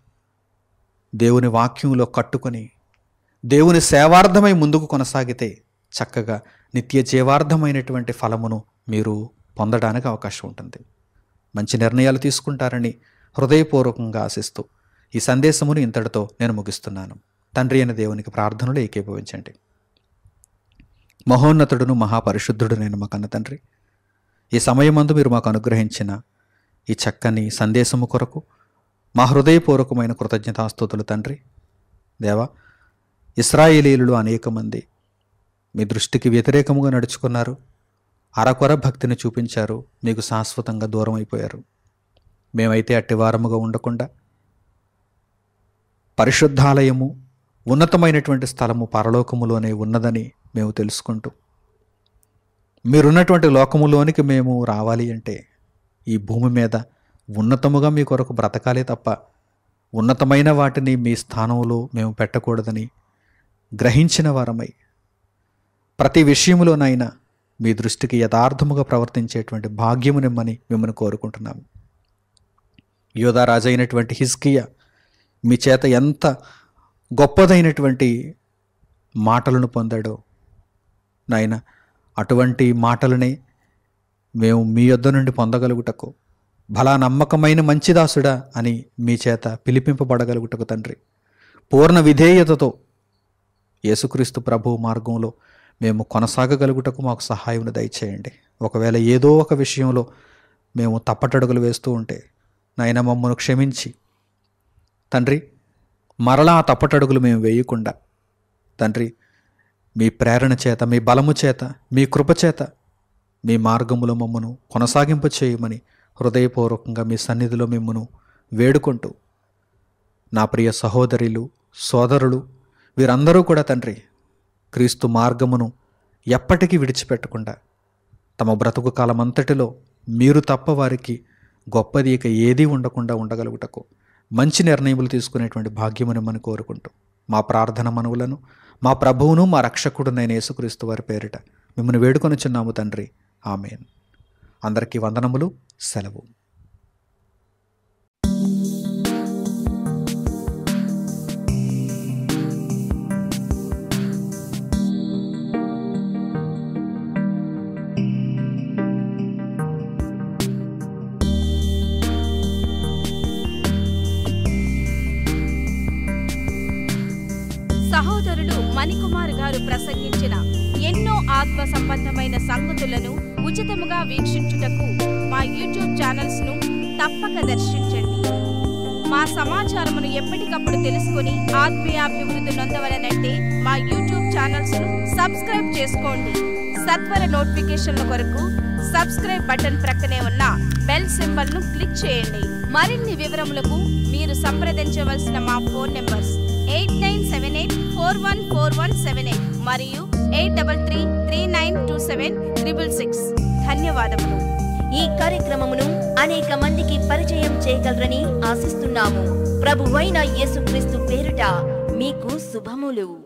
దేవుని వాక్యంలో కట్టుకొని దేవుని సేవార్థమై ముందుకు కొనసాగితే చక్కగా నిత్య జీవార్థమైనటువంటి ఫలమును మీరు పొందడానికి అవకాశం ఉంటుంది. మంచి నిర్ణయాలు తీసుకుంటారని హృదయపూర్వకంగా ఆశిస్తూ ఈ సందేశమును ఇంతటితో నేను ముగిస్తున్నాను. తండ్రి అయిన దేవునికి ప్రార్థనలు ఏకీభవించండి. మహోన్నతుడును మహాపరిశుద్ధుడు నేను మా కన్న తండ్రి. ఈ సమయమందు మీరు మాకు అనుగ్రహించిన ఈ చక్కని సందేశము కొరకు మా హృదయపూర్వకమైన కృతజ్ఞతాస్తుతులు తండ్రి. దేవా ఇస్రాయేలీలు అనేక మంది మీ దృష్టికి వ్యతిరేకముగా నడుచుకున్నారు. అరకొర భక్తిని చూపించారు. మీకు శాశ్వతంగా దూరం అయిపోయారు మేమైతే అట్టి వారముగా ఉండకుండా పరిశుద్ధాలయము ఉన్నతమైనటువంటి స్థలము పరలోకములోనే ఉన్నదని మేము తెలుసుకుంటూ. మీరున్నటువంటి లోకములోనికి మేము రావాలి అంటే ఈ భూమి మీద ఉన్నతముగా మీ కొరకు బ్రతకాలే తప్ప ఉన్నతమైన వాటిని మీ స్థానంలో మేము పెట్టకూడదని గ్రహించిన వారమై ప్రతి విషయములోనైనా మీ దృష్టికి యథార్థముగా ప్రవర్తించేటువంటి భాగ్యము నిమ్మని మిమ్మల్ని కోరుకుంటున్నాము. యోధారాజు అయినటువంటి హిస్కియ మీ చేత ఎంత గొప్పదైనటువంటి మాటలను పొందాడో నాయన అటువంటి మాటలనే మేము మీ యొద్ద నుండి పొందగలుగుటకు భలా నమ్మకమైన మంచిదాసుడా అని మీ చేత పిలిపింపబడగలుగుటకు తండ్రి. పూర్ణ విధేయతతో యేసుక్రీస్తు ప్రభు మార్గంలో మేము కొనసాగగలుగుటకు మాకు సహాయం దయచేయండి. ఒకవేళ ఏదో ఒక విషయంలో మేము తప్పటడుగులు వేస్తూ ఉంటే నాయన మమ్మను క్షమించి. తండ్రి మరలా ఆ తప్పటడుగులు మేము వేయకుండా తండ్రి మీ ప్రేరణ చేత మీ బలము చేత మీ కృప చేత మీ మార్గములో మమ్మను కొనసాగింప చేయమని హృదయపూర్వకంగా మీ సన్నిధిలో మిమ్మను వేడుకుంటూ నా ప్రియ సహోదరులు సోదరులు వీరందరూ కూడా తండ్రి క్రీస్తు మార్గమును ఎప్పటికీ విడిచిపెట్టకుండా తమ బ్రతుకు కాలమంతటిలో మీరు తప్ప వారికి గొప్పది ఇక ఏదీ ఉండకుండా ఉండగలుగుటకు మంచి నిర్ణయములు తీసుకునేటువంటి భాగ్యమును మనం కోరుకుంటూ మా ప్రార్థన మనవులను మా ప్రభువును మా రక్షకుడునైన యేసుక్రీస్తు వారి పేరిట మిమ్మల్ని వేడుకొని చిన్నాము తండ్రి. ఆమెన్. అందరికీ వందనములు సెలవు. మణికుమార్ గారు ప్రసంగించిన ఎన్నో ఆత్మ సంబంధమైన సంగతులను ఉచితముగా వీక్షించుటకు మా యూట్యూబ్ ఛానల్స్ను తప్పక దర్శించండి. మా సమాచారమును ఎప్పటికప్పుడు తెలుసుకుని ఆత్మీయాభివృద్ధి నొందవలనంటే మా యూట్యూబ్ ఛానల్స్ను సబ్స్క్రైబ్ చేసుకోండి. సత్వర నోటిఫికేషన్ల కొరకు సబ్స్క్రైబ్ బటన్ ప్రక్కనే ఉన్న బెల్ సింబల్ను క్లిక్ చేయండి. మరిన్ని వివరములకు మీరు సంప్రదించవలసిన మా phone numbers eight nine seven eight four one four one seven eight మరియు eight double three three nine two seven triple six. ధన్యవాదములు. ఈ కార్యక్రమమును అనేక మందికి పరిచయం చేయగలరని ఆశిస్తున్నాము. ప్రభువైన యేసుక్రీస్తు పేరుట మీకు శుభములు.